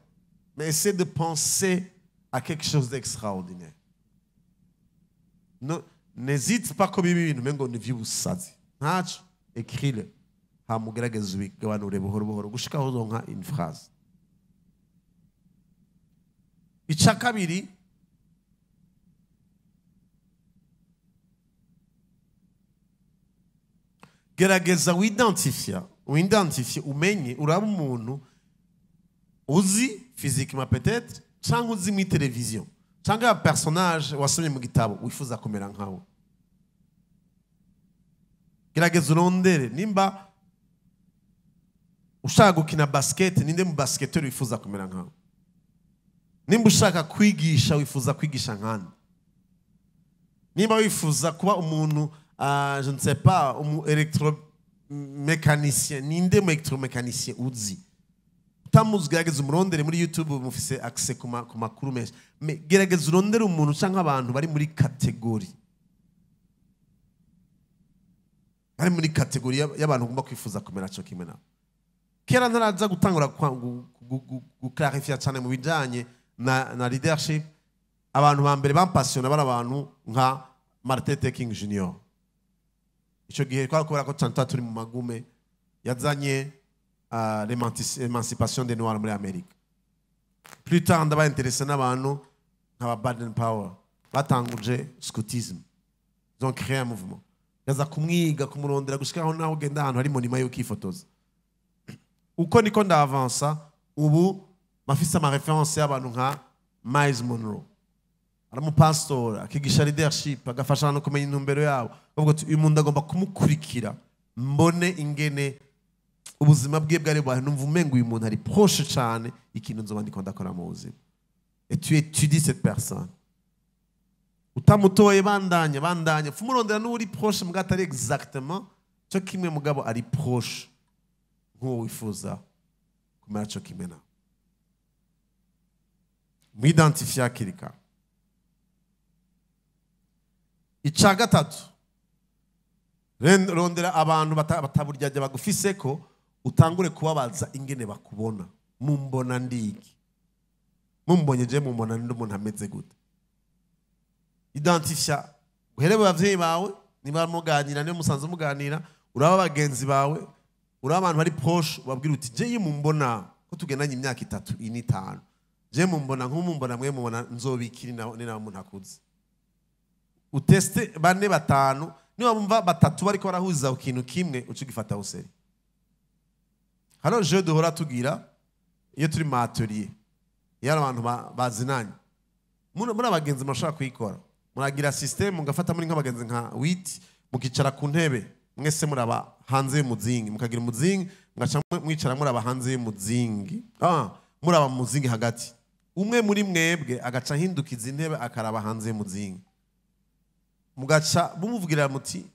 Mais essaie de penser à quelque chose d'extraordinaire. N'hésite pas ko biba ibintu umengo ni ivy'ubusazi nkacu ekhile hamugerageza ubigabanure buhoro buhoro gushikaho uzonka infazi icya kabiri gerageza widantifiya widantifiye umenye uraba umuntu uzi fiziki mapetete cyangwa uzi muri televiziyo cyangwa personage wasomye mu gitabo wifuza kumera nkawe. Gerageza urondere nimba ushaka gukina basket ninde mu basketteur wifuza kumera nkawe nimba ushaka kwigisha wifuza kwigisha nkandi nimba wifuza kuba umuntu je ne sais pas umu electromécanicien ninde mu electromécanicien uzi? Utamuzi gerageza umurondere muri youtube mufise accès ku ma- ku makuru menshi. Me- gerageza urondere umuntu cyangwa abantu bari muri kategori bari muri kategori y'ab- y'abantu ugomba kwifuza kumera cyo kera ntaraza gutangura cyane mu bijyanye na, leadership. Abantu ba mbere bampasiyona bari abantu nka martin teking junior. Icyo gihe twari kubera ko tuba turi mu magume yazanye uh, l'emancipation des noirs muri amerika. Plus tard ndaba interese n'abantu baden power batanguje scoutisme. Ont créé un yaza kumwiga kumurondera gushika aho naho ugenda ahantu hari monima yo kwifotoza uko niko ndavansa ubu mafise amareferense y'abantu nka miles monroe. Ari umupasitori akigisha leadership agafasha abantu kumenya intumbero yabo. Ati uyu muntu agomba kumukurikira mbone ingene ubuzima bwe bwari bubahe numva umenga uyu muntu ari proche cyane ikintu nzoba ndiko ndakora mu buzima. Et tu étudies cette personne utamutoye bandanye bandanye. Fumurondera n'uri proche mugabo atari exactement cyo kimwe mugabo ari proche. Nk'uwo wifuza kumera cyo kimwe nawe. Mwidentifie hakiri kare icya gatatu. Rondera abantu bata- bataburyajya bagufise ko utangure kubabaza ingene bakubona. Mumbona ndiki mumbonye je mumbona ndi umuntu ameze gute? Identifia uhere abavyeyi bawe niba muganira niba musanze muganira uraba bagenzi bawe uraba abantu bari proche ubabwira uti iyo mumbona ko tugendanye imyaka itatu ine itanu. Je mumbona nk'umumbona mwe mubona nzobikiri ni nawe umuntu akuze. Uteste bane batanu niba bumva batatu bariko barahuza ku kintu kimwe uca ugifata useri hano je duhora tugira iyo turi mu atelier iyo ari abantu ba- bazinanye. Muri abagenzi murashobora kuyikora. Muragira system mugafata muri nk'abagenzi nka witi mukicara ku ntebe. Mwese muraba hanze y'umuzingi. Mukagira umuzingi mugaca mwicara muraba hanze y'umuzingi. Muraba mu muzingi hagati. Umwe muri mwebwe agaca ahindukiza intebe akaraba hanze y'umuzingi. Mugaca bumuvugira muti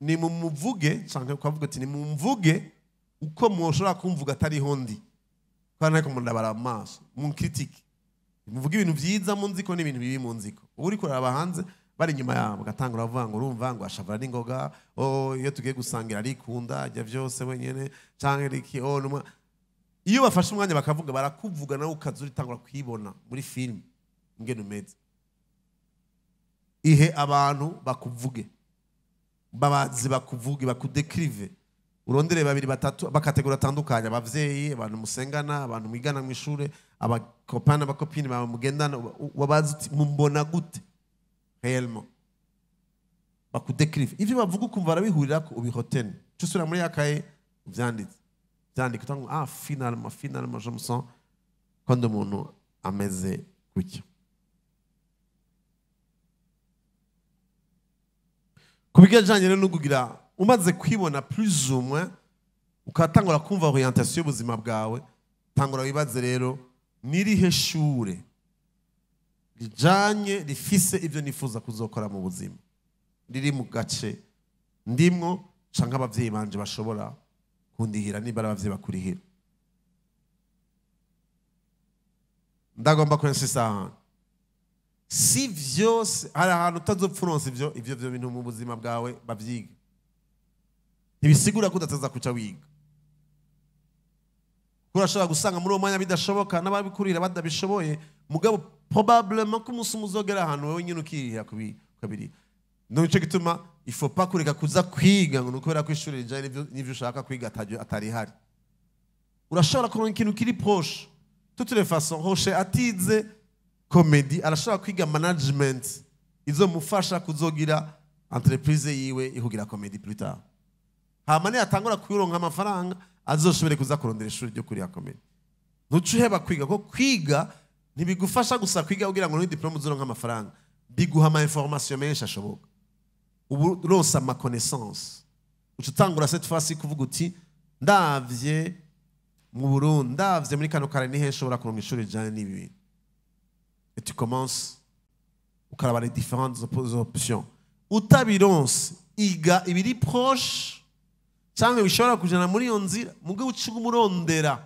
ni mumuvuge cyangwa ukavuga ati ni mumvuge uko mushobora kumvuga atariho ndi. Kandi ariko mundabara amaso munkritike muvuga ibintu byiza mu nziko n'ibintu bibi mu nziko. Uba uri kuraba hanze bari inyuma yabo ugatanga uravuga ngo urumva ngo ashavura n'ingoga iyo tugiye gusangira arikunda ajya byose wenyine cyangwa iki numa iyo bafashe umwanya bakavuga barakuvuga nawe ukaza uritangura kwibona muri filime ingene umeze. Ihe abantu bakuvuge. Babazi bakuvuge bakudekirive urondere babiri batatu bakategura atandukanye abavyeyi abantu musengana abantu mwigana mu ishure abakopana abakopini bawe mugendana wabazi uti mumbona gute. Réellement bakudekirive ivyo bavuga ukumva barabihurirako ubihotene uca usubira muri yakaye uvyanditse vyandika utango ah finalement finalement je me sens ko ndi umuntu ameze gutya ku bijyanye no kugira umaze kwibona moins ukatangura kumva orientation y'ubuzima bwawe tangura wibaze rero n'irihe shure rijanye rifise ibyo nifuza kuzokora mu buzima. Riri mu gace ndimwo canke abavyeyi banje bashobora kundihira niba ari abavyeyi bakurihira. Ndagomba kwensisa ahantu si vyose hari ahantu utazopfuronsa ivyo vyo bintu mu buzima bwawe bavyiga ntibisigura ko udateza kuca wiga. Urashobora gusanga muri uwo mwanya bidashoboka n'ababikurira badabishoboye. Mugabo probablement ko umunsi umwe uzogera ahantu wowe nyine ukirihira kubi- ukabiri nico gituma ifo pa kureka kuza kwiga ngo ni ukubera ko ishuri rijanye n'ivyo- n'ivyo ushaka kwiga ataryo- atarihari urashobora kuronka ikintu kiri proche toute les façons hoshe atize komedi arashobora kwiga management. Izomufasha kuzogira entreprise yiwe ihugira komedi plus tard. Hama niyatangura kuyironka amafaranga azoshobore kuza kurondera ishuri ryo kuri yakomeye ntuce uheba kwiga ko kwiga ntibigufasha gusa kwiga kugira ngo diplome uzoronka amafaranga. Biguha ama information menshi ashoboka. Ubu rose connaissance uca utangura cette fois kuvuga uti ndavye mu Burundi ndavye muri kano karani nihe nshobora kuronka ishuri rijanye n'ibi bintu? Commences ukaraba les différentes options. Utabironse iga ibiri proche cyangwa bishobora kujana muri iyo nzira mubwo uca umurondera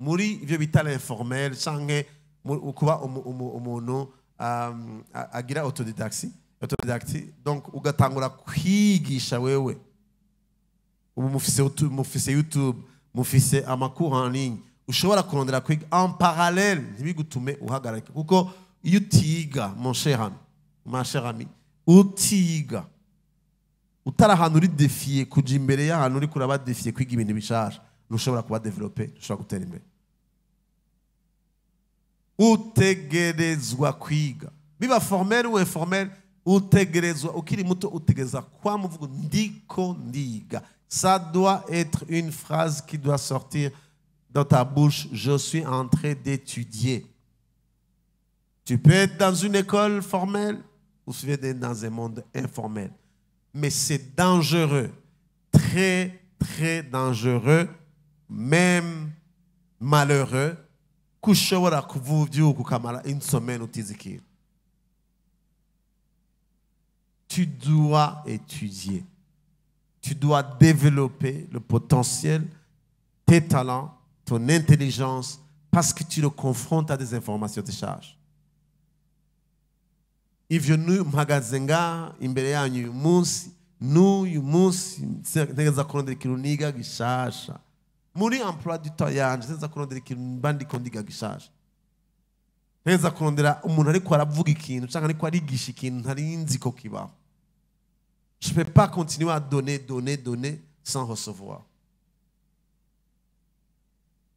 muri ibyo bita l'informel cyangwa kuba umu- umu- umuntu um, agira donc ugatangura kwigisha wewe. Ubu mufise utu- mufise amakuru en ligne. Ushobora kurondera kwiga en parallèle. Ntibigutume uhagarika kuko iyo utiga mon cher ami utiga utari ahantu uri defiye kuja imbere y'ahantu uri kuraba defiye kwiga ibintu bishasha. Ntushobora kuba develope ntushobora gutera imbere. Utegerezwa kwiga. Biba formel ou informel utegerezwa ukiri muto utegereza kwama uvuga ndiko ça doit être une phrase qui doit sortir dans ta bouche. Je suis en train d'étudier. Tu peux être dans une école formelle ou tu peux être dans un monde informel mais c'est dangereux. Très très dangereux. Même malheureux. Tu dois étudier. Tu dois développer le potentiel tes talents ton intelligence parce que tu le confrontes à des informations de charge ivyo mpagaze ngaha imbere yanyu uyu munsi n'uyu munsi ntegeza kurondera ikintu niga gishasha. Muri emploi du temps yanje ntegeza kurondera ikintu mba ndiko ndiga gishasha. Ntegeza kurondera umuntu ariko aravuga ikintu cyangwa ariko arigisha ikintu ntari nzi ko kibaho. Je peux pas continuer à donner donner donner sans recevoir.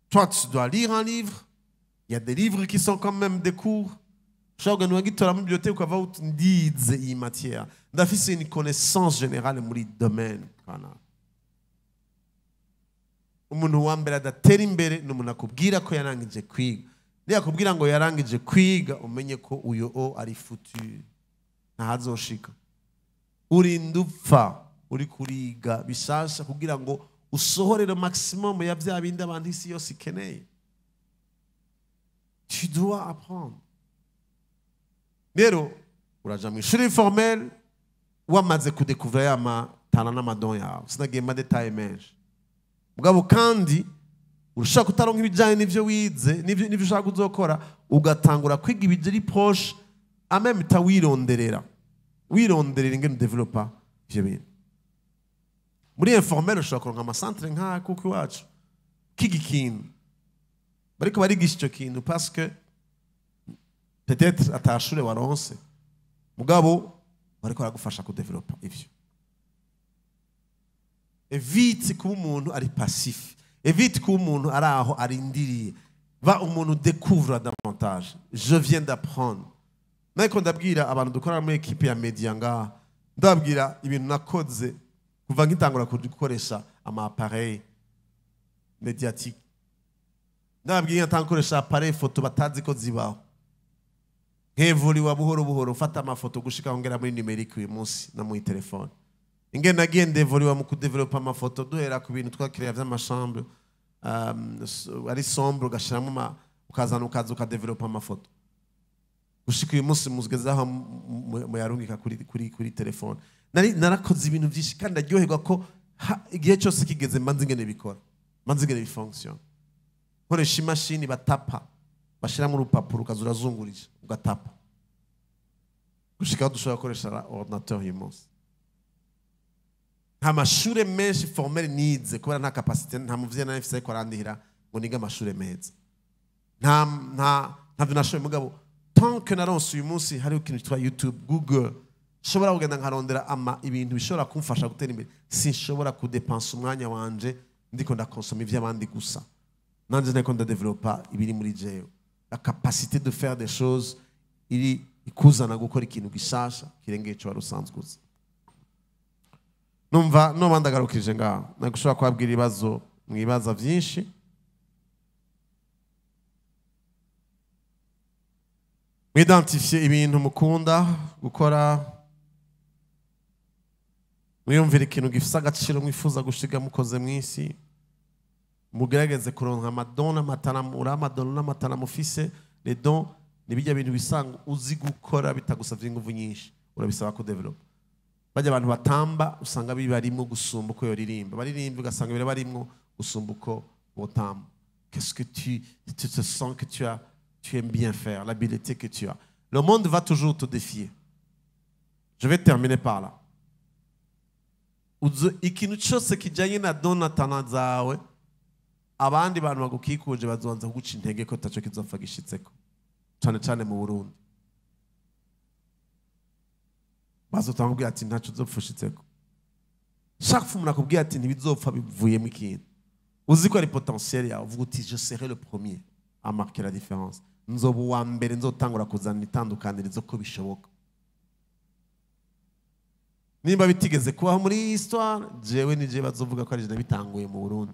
Toi tu dois lire un livre. Il y a des livres qui sont quand même des cours ushobora kugenda ugitora muri bibliothèque ukava ndize iyi matière ndafise une connaissance générale muri domaine. Kana umuntu wa mbere adatera imbere ni umuntu akubwira ko yarangije kwiga niyakubwira ngo yarangije kwiga umenye ko uyo o ari future ntahazoshika urinda upfa uri kuriga bishasha kugira ngo usohorere maximum ya bya bindi abantu isi yose ikeneye tu dois apprendre. Rero uraja mu ishuri formel wamaze kudekuvura ya matana n'amadon yawe sinagiye mu madetaye menshi. Mugabo kandi urashaka kutaronka ibijyanye n'ibyo wize n'ibyo ushaka kuzokora ugatangura kwiga ibigeri poshe amemita wironderera. Wironderera ingene udevelopa ivyo bintu muri informel ushobora kuronka amasantere nk'aya kuko iwacu kiga ikintu bariko barigisha ico kintu parce que peut-être atashure waronse mugabo bariko baragufasha kudevelopa ivyo. Evite kuba umuntu ari passif evite kuba umuntu ari aho arindiriye. Va umuntu découvre davantage. Je viens d'apprendre. Nariko ndabwira abantu dukorana muri ekipe ya media ngaha ndababwira ibintu nakoze kuva nkitangura gukoresha ama appareil mediatique ndababwira nkatanga gukoresha appareil foto batazi ko zibaho nkevuriwa buhoro buhoro fata amafoto gushika ngera muri numerique uyu munsi no muri telefone. Ingene nagiye ndevuriwa mu kudevelopa amafoto duhera ku bintu twakiriya vy'amashambre um, ari sombre ugashiramo ama- ukazana ukaza ukadevelopa amafoto gushika uyu munsi mugezaho muyarungika kuri, kuri, kuri telefone. Narakoze ibintu byinshi kandi ndaryoherwa ko igihe cyose kigeze mba nzi ingene bikora mba nzi ingene bifonkisiona nkoresha imashini batapa bashyiramo urupapuro ukaza urazungurije ugatapa. Gushika dushobora gukoresha ordinateur uyu munsi. Nta mashuri menshi formel nize kubera nta kapasite nta muvyeyi nawe mfise ariko arandihira ngo nige amashuri meza. Nta nta ntavyo nashoboye mugabo tonke na ronse uyu munsi hariho ikintu cyitwa yutube google. Nshobora kugenda nkarondera ama ibintu bishobora kumfasha gutera imbere. Sinshobora kudepansa umwanya wanje ndiko ndakonsoma iby'abandi gusa. Nanjye ndiko ndadevelopa ibiri muri jewe la capacité de faire des choses. Iri ikuzana gukora ikintu gishasha kirengeye ico wari usanzwe uzi numva noba ndagarukije ngaho nagushobora kubabwira ibibazo mwibaza byinshi mwidantifiye ibintu mukunda gukora. Mwiyumvira ikintu gifite agaciro mwifuza gushiga mukoze mu isi mugerageze kuronka amadon n'amatana uri amadon n'amatana mufise dons ni bijya bintu bisanga. Uzi gukora bitagusabye ingufu nyinshi. Urabisaba kudevelopa bajya abantu batamba usanga bibarimo gusumba uko yoririmba baririmba ugasanga birabarimo gusumba uko botamba. Qu'est-ce que tu, tu te sens que tu as tu aimes bien faire l'habileté que tu as. Le monde va toujours te défier. Je vais terminer par là. Ikintu cyose kijyanye na donatana zawe abandi bantu bagukikuje bazonza kuguca intege ko taco kizopfa gishitseko cyane cyane mu burundi. Bazotanga kubwira ati ntacho uzopfa ushitseko chaque fois umuntu ati ntibizopfa bivuyemo ikintu. Uzi ko ari potentiel yawe uvuga uti je serai le premier. À marquer la différence. Nzoba uwa mbere nzotangura kuzana itandukanirizo ko bishoboka. Nimba bitigeze kubaho muri histoire jewe ni jewe bazovuga ko ari je nabitanguye mu burundi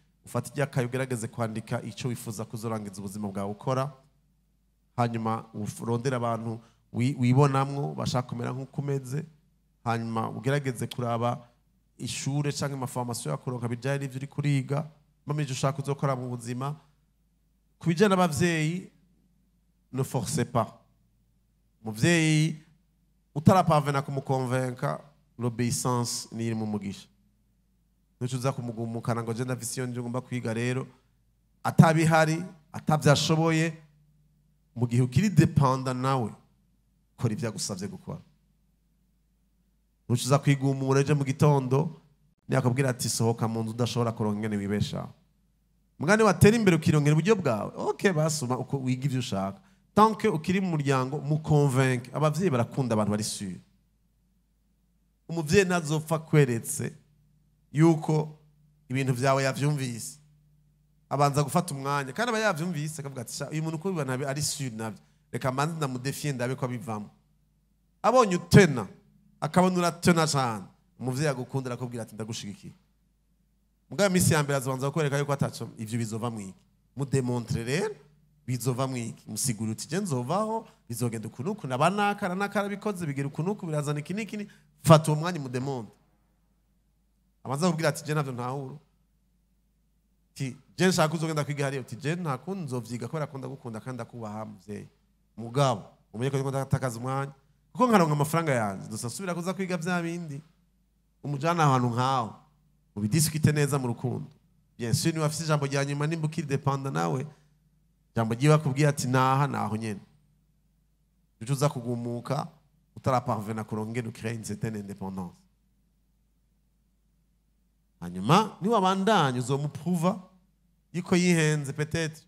ufate iryakaye ugerageze kwandika icyo wifuza kuzorangiza ubuzima bwawe ukora hanyuma urondere abantu wi- wibonamwo bashaka kumera nk'uko umeze hanyuma ugerageze kuraba ishure cyangwa amaforomasiyo yakuronka bijyanye n'ibyo uri kuriga mpamvu icyo ushaka uzokora mu buzima. Ku bijyanye n'ababyeyi ne force pas. Umubyeyi utarapavena kumukonvenka l'obéissance niyo iri mu mugisha. Ni cyo uza kumugumukana ngo jenda visiyo ngomba kwiga rero. Atabihari atabyashoboye mu gihe ukiri depanda nawe kora ibyo agusabye gukora. Nicyo uza kwigumura ejo mu gitondo yakubwira ati sohoka mu nzu udashobora kuronka ingene wibeshaho. Mugani watera imbere ukirongera uburyo bwawe. Ok basuma uko wiga ibyo ushaka. Tanke ukiri mu muryango mukonvenke ababyeyi barakunda abantu bari sure umubyeyi ntazopfa akweretse yuko ibintu byawe yabyumvise abanza gufata umwanya. Kandi aba yabyumvise akavuga ati "Sha, uyu muntu uko bibona ari sure na byo reka mbanze ndamudefiye ndabe ko abivamo abonye utena akabona uratena cyane umubyeyi agukundira akubwira ati ndagushigikiye mugabo iminsi ya mbere azabanza kukwereka yuko ataco ivyo bizova mwiki mudemontre rero bizova mwiki musigura uti nzovaho bizogenda ukunuku nabanaka nanaka arabikoze bigira ukunuku birazana iki n'iki ni- fata uwo mwanya mudemontre. Abanza kubwira ati je navyo ntawuro ti je nshaka uzogenda kwiga hariya ti je ntako nzovyiga kubera ko ndagukunda kandi ndakubaha muvyeyi mugabo umenye ko ndatakaza umwanya kuko nkaronka amafaranga yanjye dusa nsubira kuza kwiga vya bindi umujana ahantu nkaho mubidisikite neza mu rukundo bien sûr niba afite ijambo rya nyuma nimba ukidepanda nawe. Ijambo ryiwe akubwiye ati naha naho nyene nico uza kugumuka utaraparvena kuronka ingene ukireye une certaine hanyuma niwabandanya uzomupruva yuko yihenze peut-être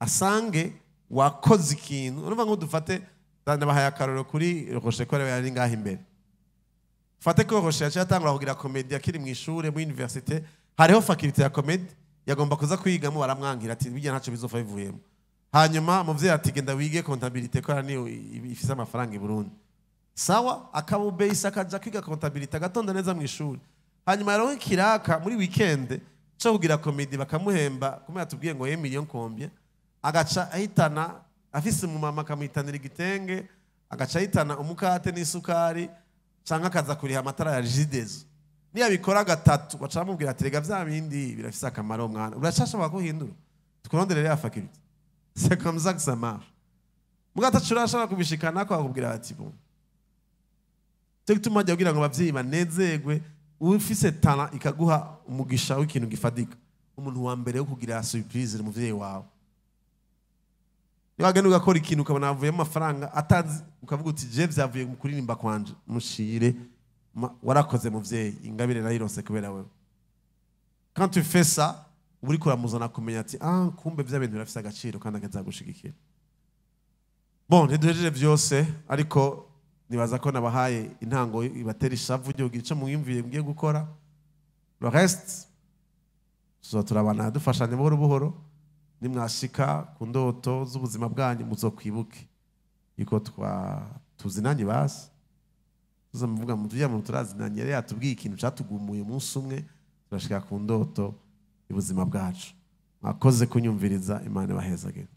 asange wakoze ikintu urumva ngo dufate ndabahaye akarorero kuri roche ko yari ngaho imbere. Fate ko roche yaciye atangura kugira komedi akiri mu ishure muri universite hariho faculté ya komedi yagomba kuza kwigamo baramwangira ati bijya ntacyo bizova bivuyemo. Hanyuma umuvyeyi ati genda wige kontabilite ko niyo ifise amafaranga i Burundi. Sawa akabubeyisa akaja kwiga kontabilite agatonda neza mu ishuri hanyuma yaronka ikiraka muri weekend cyo kugira komedi bakamuhemba kumenya tubwiye ngo ye million combien agaca ahitana afise umumama akamuhitanira igitenge agaca ahitana umukate n'isukari cyangwa akaza kuriha amatara ya jidezo. Niyabikora gatatu baca bamubwira ati rega vya bindi birafise akamaro mwana. Uracashobora kuhindura. Tukurondere ya que ça marche. Mugatacu urashobora kubishikana ko bakubwira ati bon. Cyo gituma ajya kugira ngo abavyeyi banezerwe ufise tana ikaguha umugisha w'ikintu gifadika. Umuntu wa mbere wo kugira surprise umuvyeyi wawe. Niwagenda ugakora ikintu ukabona havuyemo amafaranga atazi ukavuga uti je vyavuye mu kuririmba kwanje mushire. Warakoze warakoze muvyeyi ingabire nayirose kubera wewe. Quand tu fais ça uba uriko uramuzana kumenya ati ah kumbe vya bintu birafise agaciro kandi akazagushigikira. Bon ntiduhejeje vyose ariko nibaza ko nabahaye intango ibatera ishavu ryo kugira ico mwiyumviye mugiye gukora. Le reste tuzoba turabana dufashanya buhoro buhoro nimwashika ku ndoto z'ubuzima bwanyu muzokwibuke. Yuko tuzinanye basi. Tuzamuvuga mu tujya mu turazinanye yari yatubwiye ikintu catugumuye umunsi umwe turashika ku ndoto y'ubuzima bwacu. Mwakoze kunyumviriza imana ibahezagire